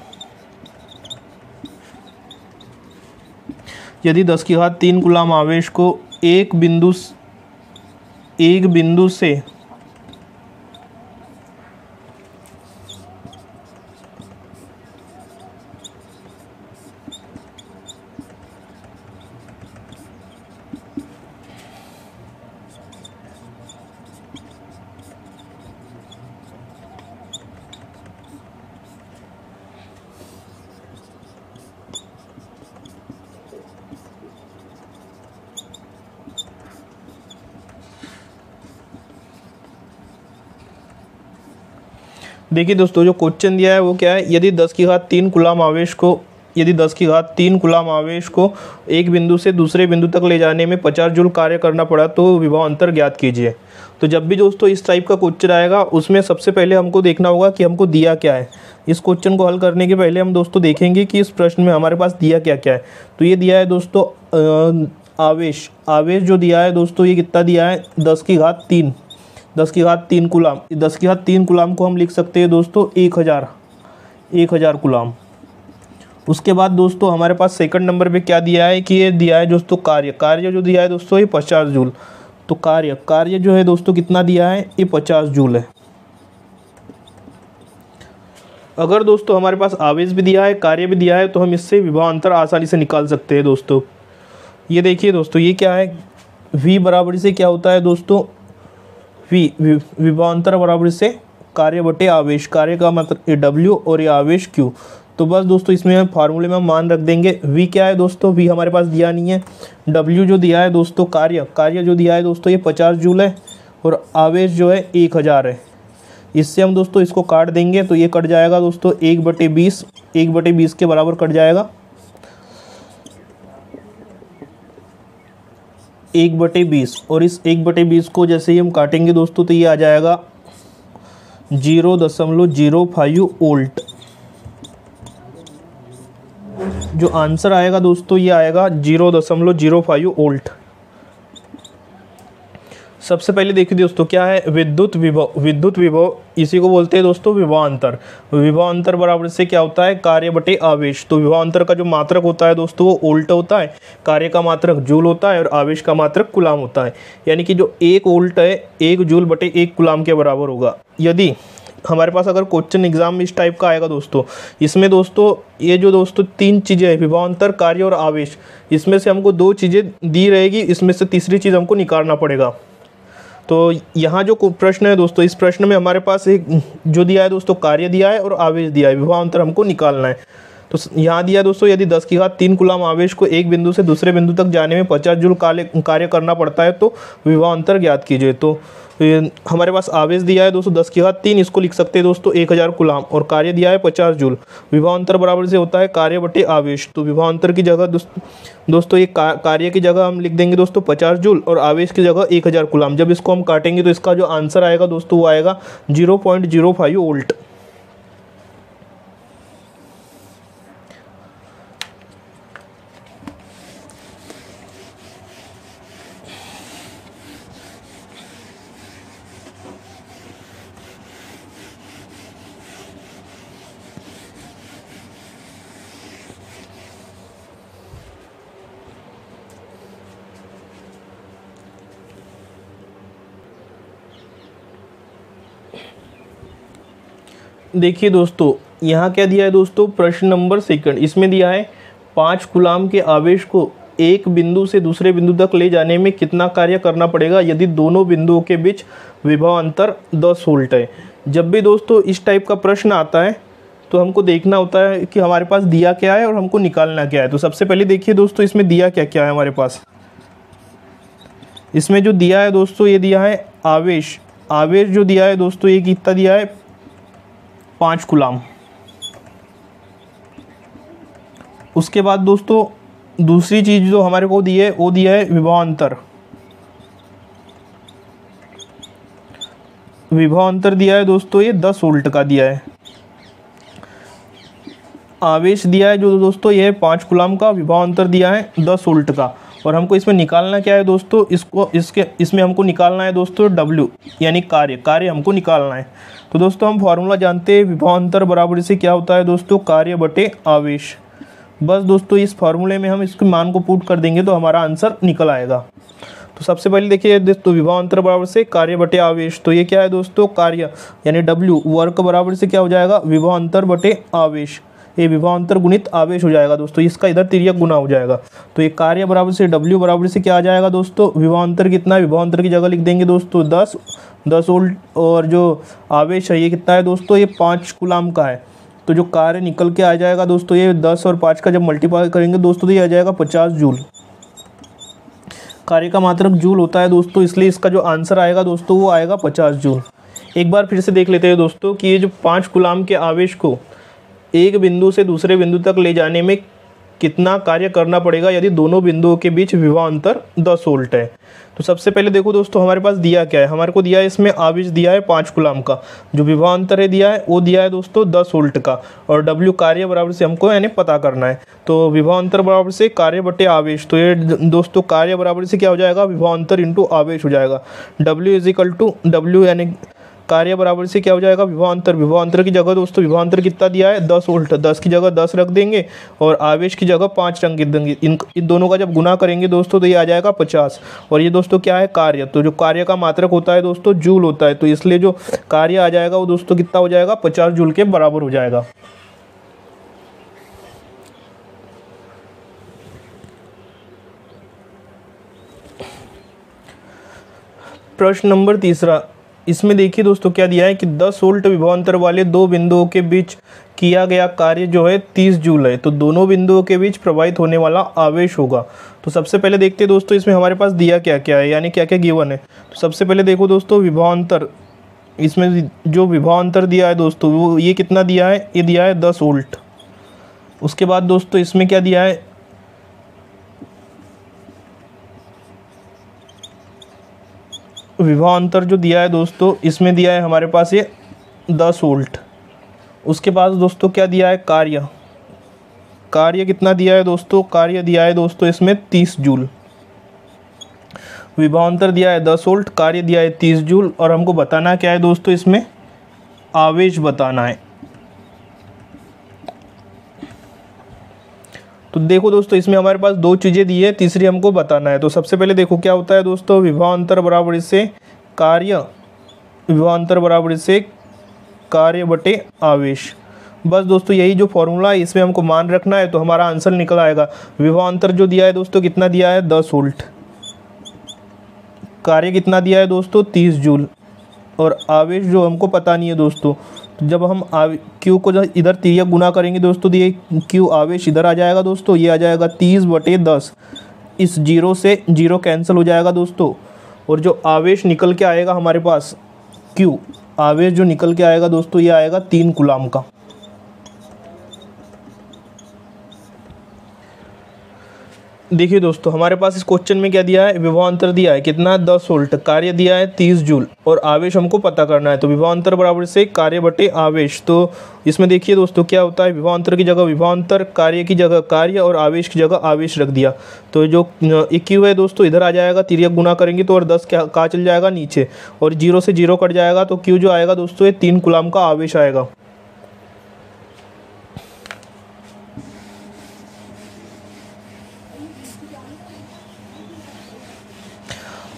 Speaker 1: यदि दस की घात तीन गुलाम आवेश को एक बिंदु एक बिंदु से देखिए दोस्तों, जो क्वेश्चन दिया है वो क्या है? यदि दस की घात तीन गुलाम आवेश को, यदि दस की घात तीन गुलाम आवेश को एक बिंदु से दूसरे बिंदु तक ले जाने में पचास जूल कार्य करना पड़ा तो विभव अंतर ज्ञात कीजिए। तो जब भी दोस्तों इस टाइप का क्वेश्चन आएगा, उसमें सबसे पहले हमको देखना होगा कि हमको दिया क्या है। इस क्वेश्चन को हल करने के पहले हम दोस्तों देखेंगे कि इस प्रश्न में हमारे पास दिया क्या क्या है। तो ये दिया है दोस्तों आवेश। आवेश जो दिया है दोस्तों, ये कितना दिया है? दस की घात तीन। दस की घात तीन गुलाम दस की घात तीन गुलाम को हम लिख सकते हैं दोस्तों, एक हज़ार। एक हज़ार गुलाम उसके बाद दोस्तों, हमारे पास सेकंड नंबर पे क्या दिया है कि ये दिया है दोस्तों कार्य। कार्य जो दिया है दोस्तों, ये पचास जूल। तो कार्य कार्य जो है दोस्तों, कितना दिया है? ये पचास जूल है। अगर दोस्तों हमारे पास आवेश भी दिया है, कार्य भी दिया है तो हम इससे विभाव अंतर आसानी से निकाल सकते हैं दोस्तों। ये देखिए दोस्तों, ये क्या है? V बराबर से क्या होता है दोस्तों? V विभाव अंतर बराबर से कार्य बटे आवेश। कार्य का मतलब ये डब्ल्यू और ये आवेश क्यू तो बस दोस्तों, इसमें हम फार्मूले में हम मान रख देंगे। वी क्या है दोस्तों? वी हमारे पास दिया नहीं है। डब्ल्यू जो दिया है दोस्तों, कार्य। कार्य जो दिया है दोस्तों, ये पचास जूल है और आवेश जो है एक हज़ार है। इससे हम दोस्तों इसको काट देंगे तो ये कट जाएगा दोस्तों एक बटे बीस। एक बटे बीस के बराबर कट जाएगा। एक बटे बीस, और इस एक बटे बीस को जैसे ही हम काटेंगे दोस्तों तो ये आ जाएगा ज़ीरो दशमलव ज़ीरो फाइव ओल्ट जो आंसर आएगा दोस्तों ये आएगा ज़ीरो दशमलव ज़ीरो फाइव ओल्ट सबसे पहले देखिए दोस्तों, क्या है? विद्युत विभव विद्युत विभव इसी को बोलते हैं दोस्तों, विभवांतर। विभवांतर बराबर से क्या होता है? कार्य बटे आवेश। तो विभवांतर का जो मात्रक होता है दोस्तों, वो उल्ट होता है। कार्य का मात्रक जूल होता है और आवेश का मात्रक गुलाम होता है। यानी कि जो एक उल्ट है, एक जूल बटे एक गुलाम के बराबर होगा। यदि हमारे पास अगर क्वेश्चन एग्ज़ाम इस टाइप का आएगा दोस्तों, इसमें दोस्तों, ये जो दोस्तों तीन चीज़ें हैं, विभवांतर, कार्य और आवेश, इसमें से हमको दो चीज़ें दी रहेगी, इसमें से तीसरी चीज़ हमको निकालना पड़ेगा। तो यहाँ जो प्रश्न है दोस्तों, इस प्रश्न में हमारे पास एक जो दिया है दोस्तों, कार्य दिया है और आवेश दिया है विवाह अंतर हमको निकालना है। तो यहाँ दिया दोस्तों, यदि दस की घात तीन गुलाम आवेश को एक बिंदु से दूसरे बिंदु तक जाने में पचास जूल कार्य करना पड़ता है तो विवाह अंतर ज्ञात कीजिए। तो हमारे पास आवेश दिया है दोस्तों, दस की घात तीन, इसको लिख सकते हैं दोस्तों, एक हज़ार गुलाम। और कार्य दिया है पचास जूल। विवाह अंतर बराबर से होता है कार्य बटे आवेश। तो विभावांतर की जगह दोस्तों ये कार्य की जगह हम लिख देंगे दोस्तों पचास जूल और आवेश की जगह एक हज़ार गुलाम। जब इसको हम काटेंगे तो इसका जो आंसर आएगा दोस्तों, वो आएगा zero point zero five volt. देखिए दोस्तों, यहाँ क्या दिया है दोस्तों? प्रश्न नंबर सेकंड। इसमें दिया है, पाँच गुलाम के आवेश को एक बिंदु से दूसरे बिंदु तक ले जाने में कितना कार्य करना पड़ेगा? यदि दोनों बिंदुओं के बीच विभव अंतर दस वोल्ट है। जब भी दोस्तों इस टाइप का प्रश्न आता है तो हमको देखना होता है कि हमारे पास दिया क्या है और हमको निकालना क्या है। तो सबसे पहले देखिए दोस्तों, इसमें दिया क्या क्या है हमारे पास? इसमें जो दिया है दोस्तों, ये दिया है आवेश। आवेश जो दिया है दोस्तों, ये कितना दिया है? पाँच गुलाम। उसके बाद दोस्तों, दूसरी चीज़ जो हमारे को दी है, वो दिया है विभावांतर। विभावांतर दिया है दोस्तों, ये दस उल्ट का दिया है। आवेश दिया है जो दोस्तों, ये पाँच गुलाम का, विभावांतर दिया है दस उल्ट का। और हमको इसमें निकालना क्या है दोस्तों? इसको, इसके, इसमें हमको निकालना है दोस्तों डब्ल्यू यानी कार्य। कार्य हमको निकालना है। तो दोस्तों, हम फार्मूला जानते हैं विभवान्तर बराबर से क्या होता है दोस्तों? कार्य बटे आवेश। बस दोस्तों, इस फार्मूले में हम इसके मान को पुट कर देंगे तो हमारा आंसर निकल आएगा। तो सबसे पहले देखिए, दोस्तों विभवान्तर बराबर से कार्य बटे आवेश। तो ये क्या है दोस्तों? कार्य, यानी डब्ल्यू वर्क बराबर से क्या हो जाएगा? विभवान्तर बटे आवेश। ये विभावांतर गुणित आवेश हो जाएगा दोस्तों, इसका इधर तिरक गुना हो जाएगा। तो ये कार्य बराबर से डब्ल्यू बराबर से क्या आ जाएगा दोस्तों? विभावांतर कितना विभावांतर की जगह लिख देंगे दोस्तों, दस दस वोल्ट और जो आवेश है ये कितना है दोस्तों? ये पाँच गुलाम का है। तो जो कार्य निकल के आ जाएगा दोस्तों, ये दस और पाँच का जब मल्टीप्लाई करेंगे दोस्तों तो ये आ जाएगा पचास जूल। कार्य का मात्रक जूल होता है दोस्तों, इसलिए इसका जो आंसर आएगा दोस्तों, वो आएगा पचास जूल। एक बार फिर से देख लेते हैं दोस्तों कि ये जो पाँच गुलाम के आवेश को एक बिंदु से दूसरे बिंदु तक ले जाने में कितना कार्य करना पड़ेगा यदि दोनों बिंदुओं के बीच विवाह अंतर दस वोल्ट है? तो सबसे पहले देखो दोस्तों, हमारे पास दिया क्या है? हमारे को दिया है इसमें आवेश दिया है पाँच गुलाम का। जो विवाह अंतर है दिया है, वो दिया है दोस्तों दस वोल्ट का। और डब्ल्यू कार्य बराबर से हमको यानी पता करना है। तो विवाह अंतर बराबर से कार्य बटे आवेश तो ये दोस्तों कार्य बराबर से क्या हो जाएगा? विवाह अंतर इंटू आवेश हो जाएगा। डब्ल्यू इज़ टू डब्ल्यू यानी कार्य बराबर से क्या हो जाएगा? विभवांतर। विभवांतर की जगह दोस्तों, विभवांतर कितना दिया है? दस वोल्ट दस की जगह दस रख देंगे और आवेश की जगह पाँच रंग देंगे। इन इन दोनों का जब गुना करेंगे दोस्तों तो ये आ जाएगा पचास। और ये दोस्तों क्या है? कार्य। तो जो कार्य का मात्रक होता है दोस्तों, जूल होता है। तो इसलिए जो कार्य आ जाएगा, वो दोस्तों कितना हो जाएगा? पचास जूल के बराबर हो जाएगा। प्रश्न नंबर तीसरा। इसमें देखिए दोस्तों, क्या दिया है कि 10 वोल्ट विभवांतर वाले दो बिंदुओं के बीच किया गया कार्य जो है 30 जूल है। तो दोनों बिंदुओं के बीच प्रवाहित होने वाला आवेश होगा। तो सबसे पहले देखते हैं दोस्तों, इसमें हमारे पास दिया क्या क्या है, यानी क्या क्या गिवन है। तो सबसे पहले देखो दोस्तों, विभवांतर। इसमें जो विभवांतर दिया है दोस्तों, वो ये कितना दिया है? ये दिया है दस वोल्ट। उसके बाद दोस्तों, इसमें क्या दिया है? विभवांतर जो दिया है दोस्तों, इसमें दिया है हमारे पास ये दस वोल्ट। उसके पास दोस्तों क्या दिया है? कार्य। कार्य कितना दिया है दोस्तों? कार्य दिया है दोस्तों इसमें तीस जूल। विभावान्तर दिया है दस वोल्ट, कार्य दिया है तीस जूल। और हमको बताना क्या है दोस्तों इसमें? आवेश बताना है। तो देखो दोस्तों, इसमें हमारे पास दो चीज़ें दी है। तीसरी हमको बताना है। तो सबसे पहले देखो क्या होता है दोस्तों विभवांतर बराबर इससे कार्य विभवांतर बराबर इससे कार्य बटे आवेश। बस दोस्तों, यही जो फॉर्मूला है, इसमें हमको मान रखना है तो हमारा आंसर निकल आएगा। विभवांतर जो दिया है दोस्तों, कितना दिया है? दस वोल्ट। कार्य कितना दिया है दोस्तों? तीस जूल। और आवेश जो हमको पता नहीं है दोस्तों जब हम क्यू को जब इधर तिरिया गुना करेंगे दोस्तों तो ये क्यू आवेश इधर आ जाएगा दोस्तों, ये आ जाएगा तीस बटे दस। इस ज़ीरो से ज़ीरो कैंसिल हो जाएगा दोस्तों। और जो आवेश निकल के आएगा हमारे पास क्यू आवेश जो निकल के आएगा दोस्तों, ये आएगा तीन गुलाम का। देखिए दोस्तों, हमारे पास इस क्वेश्चन में क्या दिया है? विभवांतर दिया है। कितना? है दस वोल्ट। कार्य दिया है तीस जूल। और आवेश हमको पता करना है। तो विभवांतर बराबर से कार्य बटे आवेश। तो इसमें देखिए दोस्तों, क्या होता है? विभवांतर की जगह विभवांतर कार्य की जगह कार्य और आवेश की जगह आवेश रख दिया। तो जो एक है दोस्तों, इधर आ जाएगा तिरक गुना करेंगे तो और दस क्या चल जाएगा नीचे। और ज़ीरो से ज़ीरो कट जाएगा तो क्यू जो आएगा दोस्तों, ये तीन गुलाम का आवेश आएगा।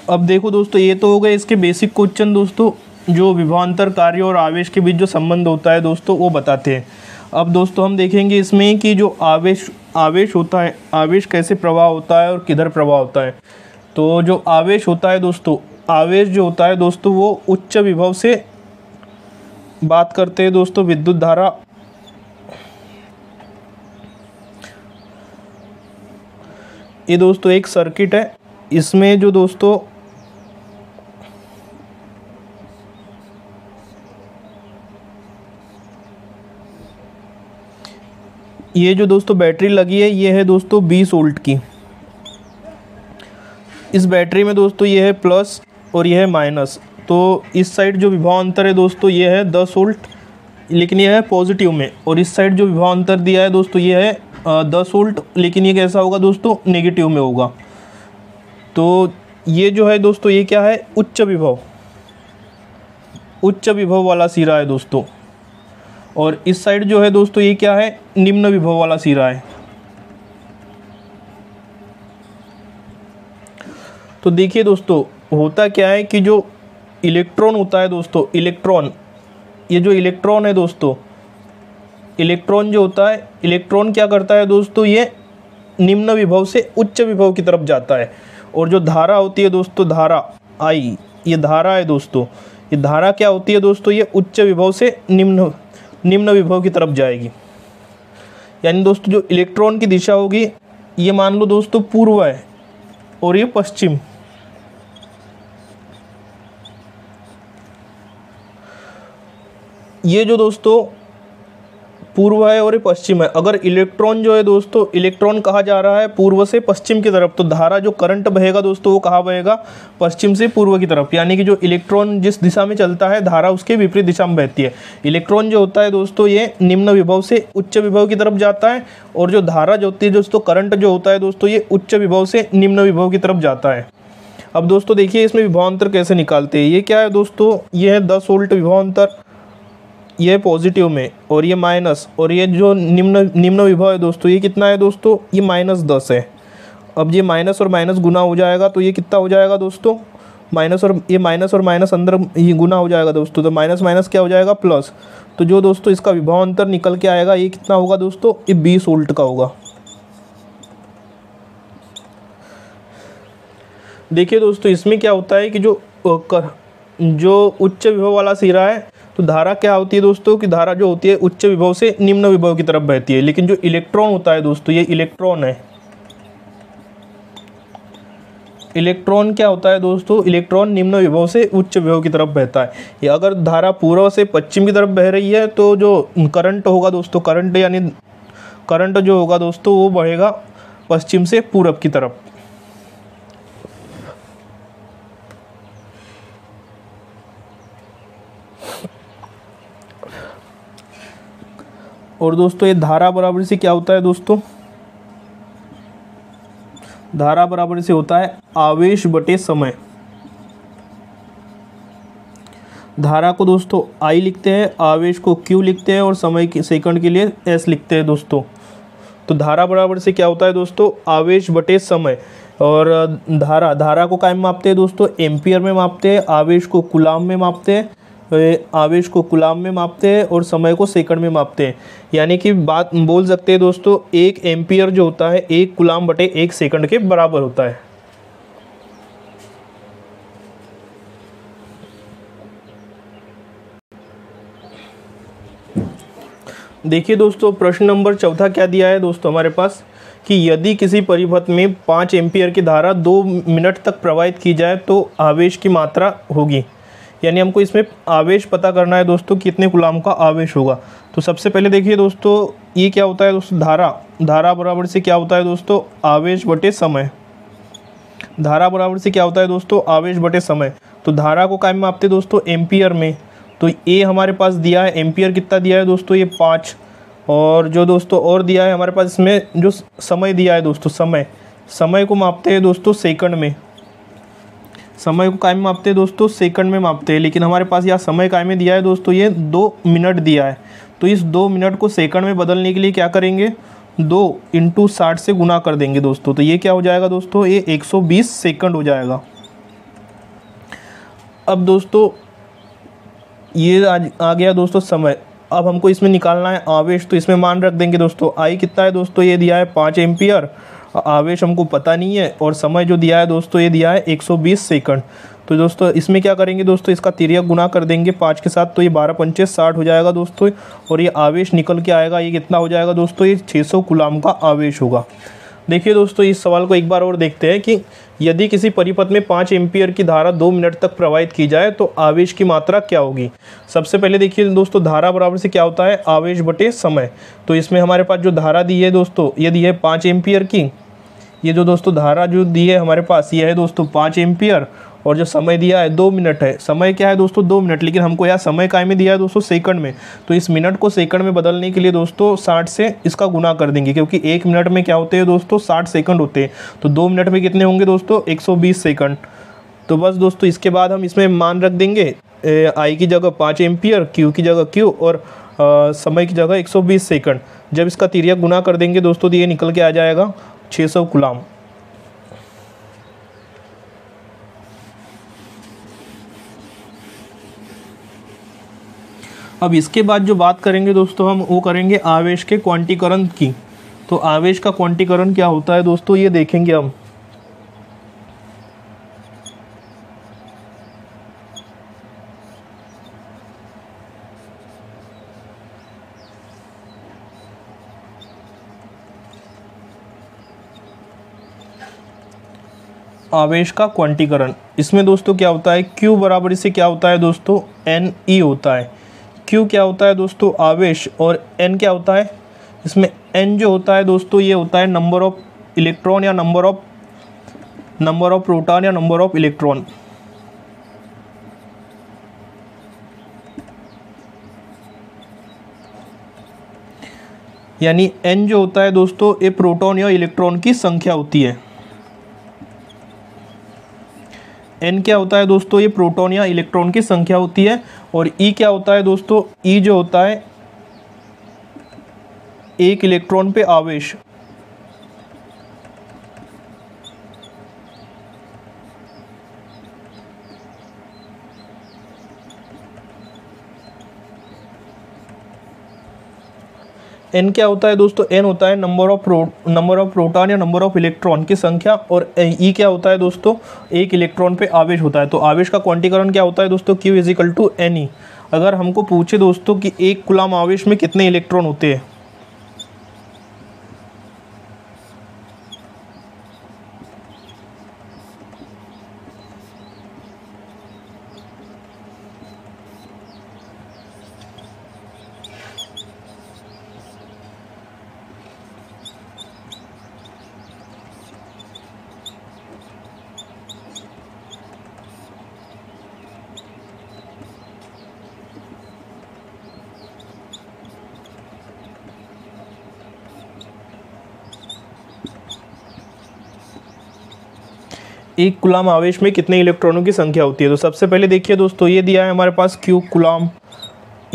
Speaker 1: अब देखो दोस्तों, ये तो हो गए इसके बेसिक क्वेश्चन दोस्तों, जो विभांतर कार्य और आवेश के बीच जो संबंध होता है दोस्तों, वो बताते हैं। अब दोस्तों, हम देखेंगे इसमें कि जो आवेश आवेश होता है, आवेश कैसे प्रवाह होता है और किधर प्रवाह होता है। तो जो आवेश होता है दोस्तों, आवेश जो होता है दोस्तों, वो उच्च विभव से बात करते हैं दोस्तों, विद्युत धारा। ये दोस्तों एक सर्किट है, इसमें जो दोस्तों ये जो दोस्तों बैटरी लगी है, ये है दोस्तों 20 वोल्ट की। इस बैटरी में दोस्तों ये है प्लस और ये है माइनस। तो इस साइड जो विभाव अंतर है दोस्तों, ये है 10 वोल्ट, लेकिन यह है पॉजिटिव में। और इस साइड जो विभाव अंतर दिया है दोस्तों, ये है दस वोल्ट, लेकिन ये कैसा होगा दोस्तों, नेगेटिव में होगा। तो ये जो है दोस्तों, ये क्या है? उच्च विभव। उच्च विभव वाला सिरा है दोस्तों। और इस साइड जो है दोस्तों, ये क्या है? निम्न विभव वाला सिरा है। तो देखिए दोस्तों, होता क्या है कि जो इलेक्ट्रॉन होता है दोस्तों, इलेक्ट्रॉन, ये जो इलेक्ट्रॉन है दोस्तों, इलेक्ट्रॉन जो होता है, इलेक्ट्रॉन क्या करता है दोस्तों, ये निम्न विभव से उच्च विभव की तरफ़ जाता है। और जो धारा होती है दोस्तों, धारा आई ये धारा है दोस्तों, ये धारा क्या होती है दोस्तों, ये उच्च विभव से निम्न निम्न विभव की तरफ़ जाएगी। यानी दोस्तों, जो इलेक्ट्रॉन की दिशा होगी, ये मान लो दोस्तों, पूर्व है और ये पश्चिम। ये जो दोस्तों पूर्व है और ये पश्चिम है। अगर इलेक्ट्रॉन जो है दोस्तों, इलेक्ट्रॉन कहा जा रहा है पूर्व से पश्चिम की तरफ़ तो धारा जो करंट बहेगा दोस्तों, वो कहाँ बहेगा? पश्चिम से पूर्व की तरफ़। यानी कि जो इलेक्ट्रॉन जिस दिशा में चलता है, धारा उसके विपरीत दिशा में बहती है। इलेक्ट्रॉन जो होता है दोस्तों, ये निम्न विभव से उच्च विभव की तरफ़ जाता है और जो धारा जो होती है दोस्तों, करंट जो होता है दोस्तों, ये उच्च विभव से निम्न विभव की तरफ़ जाता है। अब दोस्तों देखिए इसमें विभवांतर कैसे निकालते हैं। ये क्या है दोस्तों? ये है दस वोल्ट विभवांतर। ये पॉजिटिव में, और ये माइनस और ये जो निम्न निम्न विभव है दोस्तों, ये कितना है दोस्तों? ये माइनस दस है। अब ये माइनस और माइनस गुना हो जाएगा तो ये कितना हो जाएगा दोस्तों? माइनस और, ये माइनस और माइनस अंदर ये गुना हो जाएगा दोस्तों तो माइनस माइनस क्या हो जाएगा? प्लस तो जो दोस्तों इसका विभव अंतर निकल के आएगा, ये कितना होगा दोस्तों? ये बीस वोल्ट का होगा। देखिए दोस्तों, इसमें क्या होता है कि जो कर, जो उच्च विभव वाला सिरा है तो धारा क्या होती है दोस्तों कि धारा जो होती है उच्च विभव से निम्न विभव की तरफ़ बहती है, लेकिन जो इलेक्ट्रॉन होता है दोस्तों, ये इलेक्ट्रॉन है। इलेक्ट्रॉन क्या होता है दोस्तों? इलेक्ट्रॉन निम्न विभव से उच्च विभव की तरफ़ बहता है। या अगर धारा पूर्व से पश्चिम की तरफ़ बह रही है तो जो करंट होगा दोस्तों करंट यानी करंट जो होगा दोस्तों, वो बढ़ेगा पश्चिम से पूरब की तरफ़। और दोस्तों, ये धारा बराबर से क्या होता है दोस्तों? धारा बराबर से होता है आवेश बटे समय। धारा को दोस्तों आई लिखते हैं, आवेश को क्यू लिखते हैं और समय के, सेकंड के लिए एस लिखते हैं दोस्तों। तो धारा बराबर से क्या होता है दोस्तों? आवेश बटे समय। और धारा धारा को क्या मापते हैं दोस्तों? एम्पियर में मापते हैं, आवेश को गुलाम में मापते हैं। आवेश को गुलाम में मापते हैं और समय को सेकंड में मापते हैं। यानी कि बात बोल सकते हैं दोस्तों, एक एम्पियर जो होता है, एक गुलाम बटे एक सेकंड के बराबर होता है। देखिए दोस्तों, प्रश्न नंबर चौथा क्या दिया है दोस्तों हमारे पास? कि यदि किसी परिपथ में पाँच एम्पियर की धारा दो मिनट तक प्रवाहित की जाए तो आवेश की मात्रा होगी। यानी हमको इसमें आवेश पता करना है दोस्तों कितने गुलाम का आवेश होगा। तो सबसे पहले देखिए दोस्तों, ये क्या होता है दोस्तों? धारा। धारा बराबर से क्या होता है दोस्तों? आवेश बटे समय। धारा बराबर से क्या होता है दोस्तों? आवेश बटे समय। तो धारा को क्या मापते दोस्तों? एम्पियर में। तो ए हमारे पास दिया है। एम्पियर कितना दिया है दोस्तों? ये पाँच। और जो दोस्तों और दिया है, हमारे पास इसमें जो समय दिया है दोस्तों, समय। समय को मापते हैं दोस्तों सेकंड में। समय को काय में मापते हैं दोस्तों, सेकंड में मापते हैं। लेकिन हमारे पास यहाँ समय काय में दिया है दोस्तों, ये दो मिनट दिया है। तो इस दो मिनट को सेकंड में बदलने के लिए क्या करेंगे? दो इंटू साठ से गुना कर देंगे दोस्तों। तो ये क्या हो जाएगा दोस्तों? ये 120 सेकंड हो जाएगा। अब दोस्तों, ये आज आ गया दोस्तों समय। अब हमको इसमें निकालना है आवेश तो इसमें मान रख देंगे दोस्तों। आई कितना है दोस्तों? ये दिया है पाँच एम्पियर। आवेश हमको पता नहीं है और समय जो दिया है दोस्तों, ये दिया है 120 सेकंड। तो दोस्तों, इसमें क्या करेंगे दोस्तों, इसका तिरक गुना कर देंगे पाँच के साथ तो ये बारह पंचे साठ हो जाएगा दोस्तों, और ये आवेश निकल के आएगा, ये कितना हो जाएगा दोस्तों, ये छः सौ गुलाम का आवेश होगा। देखिए दोस्तों, इस सवाल को एक बार और देखते हैं कि यदि किसी परिपथ में पाँच एम्पियर की धारा दो मिनट तक प्रवाहित की जाए तो आवेश की मात्रा क्या होगी? सबसे पहले देखिए दोस्तों, धारा बराबर से क्या होता है? आवेश बटे समय। तो इसमें हमारे पास जो धारा दी है दोस्तों ये दी है पाँच एम्पियर की, ये जो दोस्तों, धारा जो दी है हमारे पास ये है दोस्तों पाँच एम्पियर और जो समय दिया है दो मिनट है। समय क्या है दोस्तों? दो मिनट। लेकिन हमको यहाँ समय काय में दिया है दोस्तों सेकंड में। तो इस मिनट को सेकंड में बदलने के लिए दोस्तों साठ से इसका गुना कर देंगे क्योंकि एक मिनट में क्या होते हैं दोस्तों साठ सेकंड होते हैं। तो दो मिनट में कितने होंगे दोस्तों? एक सौ बीस सेकंड। तो बस दोस्तों इसके बाद हम इसमें मान रख देंगे। आई की जगह पाँच एम्पियर क्यू की जगह क्यू और आ, समय की जगह 120 सेकंड। जब इसका तिरिया गुना कर देंगे दोस्तों तो ये निकल के आ जाएगा 600 गुलाम। अब इसके बाद जो बात करेंगे दोस्तों, हम वो करेंगे आवेश के क्वांटीकरण की। तो आवेश का क्वांटीकरण क्या होता है दोस्तों, ये देखेंगे हम। आवेश का क्वांटीकरण। इसमें दोस्तों क्या होता है, Q बराबर से क्या होता है दोस्तों एन ई होता है। क्यू क्या होता है दोस्तों? आवेश और एन क्या होता है? इसमें एन जो होता है दोस्तों, ये होता है नंबर ऑफ़ इलेक्ट्रॉन या number of number of proton या नंबर ऑफ़ इलेक्ट्रॉन यानी एन जो होता है दोस्तों, ये प्रोटॉन या इलेक्ट्रॉन की संख्या होती है। एन क्या होता है दोस्तों? ये प्रोटॉन या इलेक्ट्रॉन की संख्या होती है और ई e क्या होता है दोस्तों? ई e जो होता है, एक इलेक्ट्रॉन पे आवेश। एन क्या होता है दोस्तों? एन होता है number of pro number of proton या नंबर ऑफ़ इलेक्ट्रॉन की संख्या और ई e क्या होता है दोस्तों? एक इलेक्ट्रॉन पे आवेश होता है। तो आवेश का क्वांटीकरण क्या होता है दोस्तों? Q equal to N E अगर हमको पूछे दोस्तों कि एक गुलाम आवेश में कितने इलेक्ट्रॉन होते हैं? एक गुलाम आवेश में कितने इलेक्ट्रॉनों की संख्या होती है? तो सबसे पहले देखिए दोस्तों ये दिया है हमारे पास क्यू गुलाम।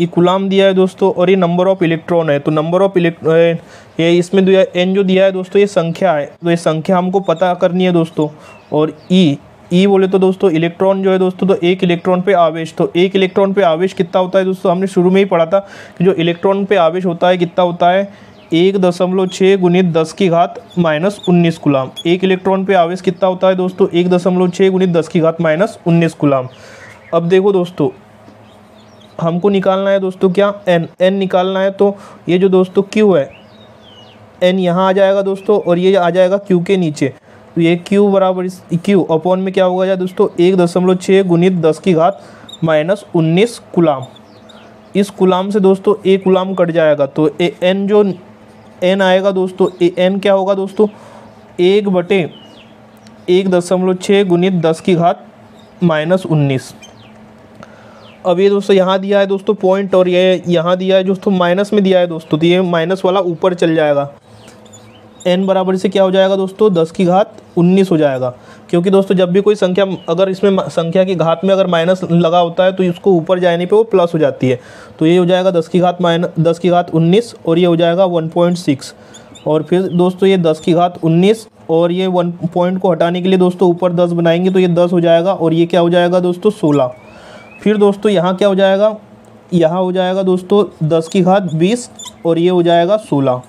Speaker 1: ये गुलाम दिया है दोस्तों और ये नंबर ऑफ़ इलेक्ट्रॉन है। तो नंबर ऑफ़ इलेक्ट्रो ये इसमें दिया एन जो दिया है दोस्तों ये संख्या है। तो ये संख्या हमको पता करनी है दोस्तों। और ई e, ई e बोले तो दोस्तों इलेक्ट्रॉन जो है दोस्तों तो एक इलेक्ट्रॉन पे आवेश। तो एक इलेक्ट्रॉन पे आवेश कितना होता है दोस्तों? हमने शुरू में ही पढ़ा था कि जो इलेक्ट्रॉन पे आवेश होता है कितना होता है? एक दशमलव छः गुणित दस की घात माइनस उन्नीस गुलाम। एक इलेक्ट्रॉन पे आवेश कितना होता है दोस्तों? एक दशमलव छः गुणित दस की घात माइनस उन्नीस गुलाम। अब देखो दोस्तों, हमको निकालना है दोस्तों क्या? एन एन निकालना है तो ये जो दोस्तों क्यू है एन यहाँ आ जाएगा दोस्तों और ये आ जाएगा क्यू के नीचे। तो ये क्यू बराबर क्यू अपॉन में क्या होगा जाए दोस्तों? एक दशमलव छः गुणित दस की घात माइनस उन्नीस गुलाम। इस गुलाम से दोस्तों एक गुलाम कट जाएगा। तो ए एन जो एन आएगा दोस्तों, ए, एन क्या होगा दोस्तों? एक बटे एक दशमलव छः गुणित दस की घात माइनस उन्नीस। अब ये दोस्तों यहाँ दिया है दोस्तों, पॉइंट और ये यहाँ दिया है दोस्तों माइनस में दिया है दोस्तों तो ये माइनस वाला ऊपर चल जाएगा। एन बराबर से क्या हो जाएगा दोस्तों? दस की घात उन्नीस हो जाएगा। क्योंकि दोस्तों, जब भी कोई संख्या, अगर इसमें संख्या की घात में अगर माइनस लगा होता है तो इसको ऊपर जाने पे वो प्लस हो जाती है। तो ये हो जाएगा दस की घात माइनस दस की घात उन्नीस, और ये हो जाएगा वन पॉइंट सिक्स। और फिर दोस्तों, ये दस की घात उन्नीस, और ये वन पॉइंट को हटाने के लिए दोस्तों ऊपर दस बनाएँगे तो ये दस हो जाएगा, और ये क्या हो जाएगा दोस्तों? सोलह। फिर दोस्तों, यहाँ क्या हो जाएगा? यहाँ हो जाएगा दोस्तों दस की घात बीस, और ये हो जाएगा सोलह।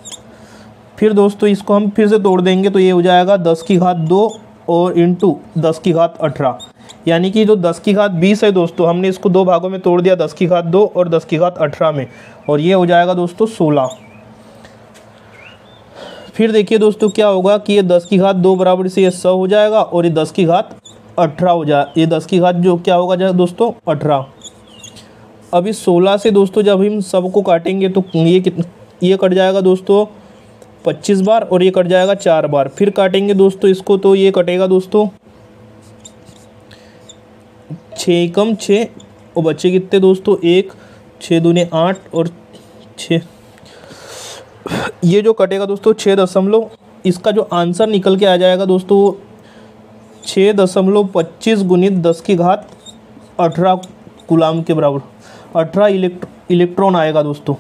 Speaker 1: फिर दोस्तों इसको हम फिर से तोड़ देंगे तो ये हो जाएगा दस की घात दो और इंटू दस की घात अठारह। यानी कि जो दस की घात बीस है दोस्तों, हमने इसको दो भागों में तोड़ दिया, दस की घात दो और दस की घात अठारह में। और ये हो जाएगा दोस्तों सोलह। फिर देखिए दोस्तों क्या होगा कि ये दस की घात दो बराबर से ये सौ हो जाएगा और ये दस की घात अठारह हो जाए ये दस की घात जो क्या होगा जो दोस्तों, अठारह। अभी सोलह से दोस्तों जब हम सबको काटेंगे तो ये कित, ये कट जाएगा दोस्तों पच्चीस बार और ये कट जाएगा चार बार। फिर काटेंगे दोस्तों, इसको तो ये कटेगा दोस्तों। छः कम छः और बच्चे कितने दोस्तों? एक छः दूने आठ और छः ये जो कटेगा दोस्तों छः दशमलव, इसका जो आंसर निकल के आ जाएगा दोस्तों छः दशमलव पच्चीस गुणित दस की घात अठारह गुलाम के बराबर, अठारह इलेक्ट्रॉन आएगा दोस्तों।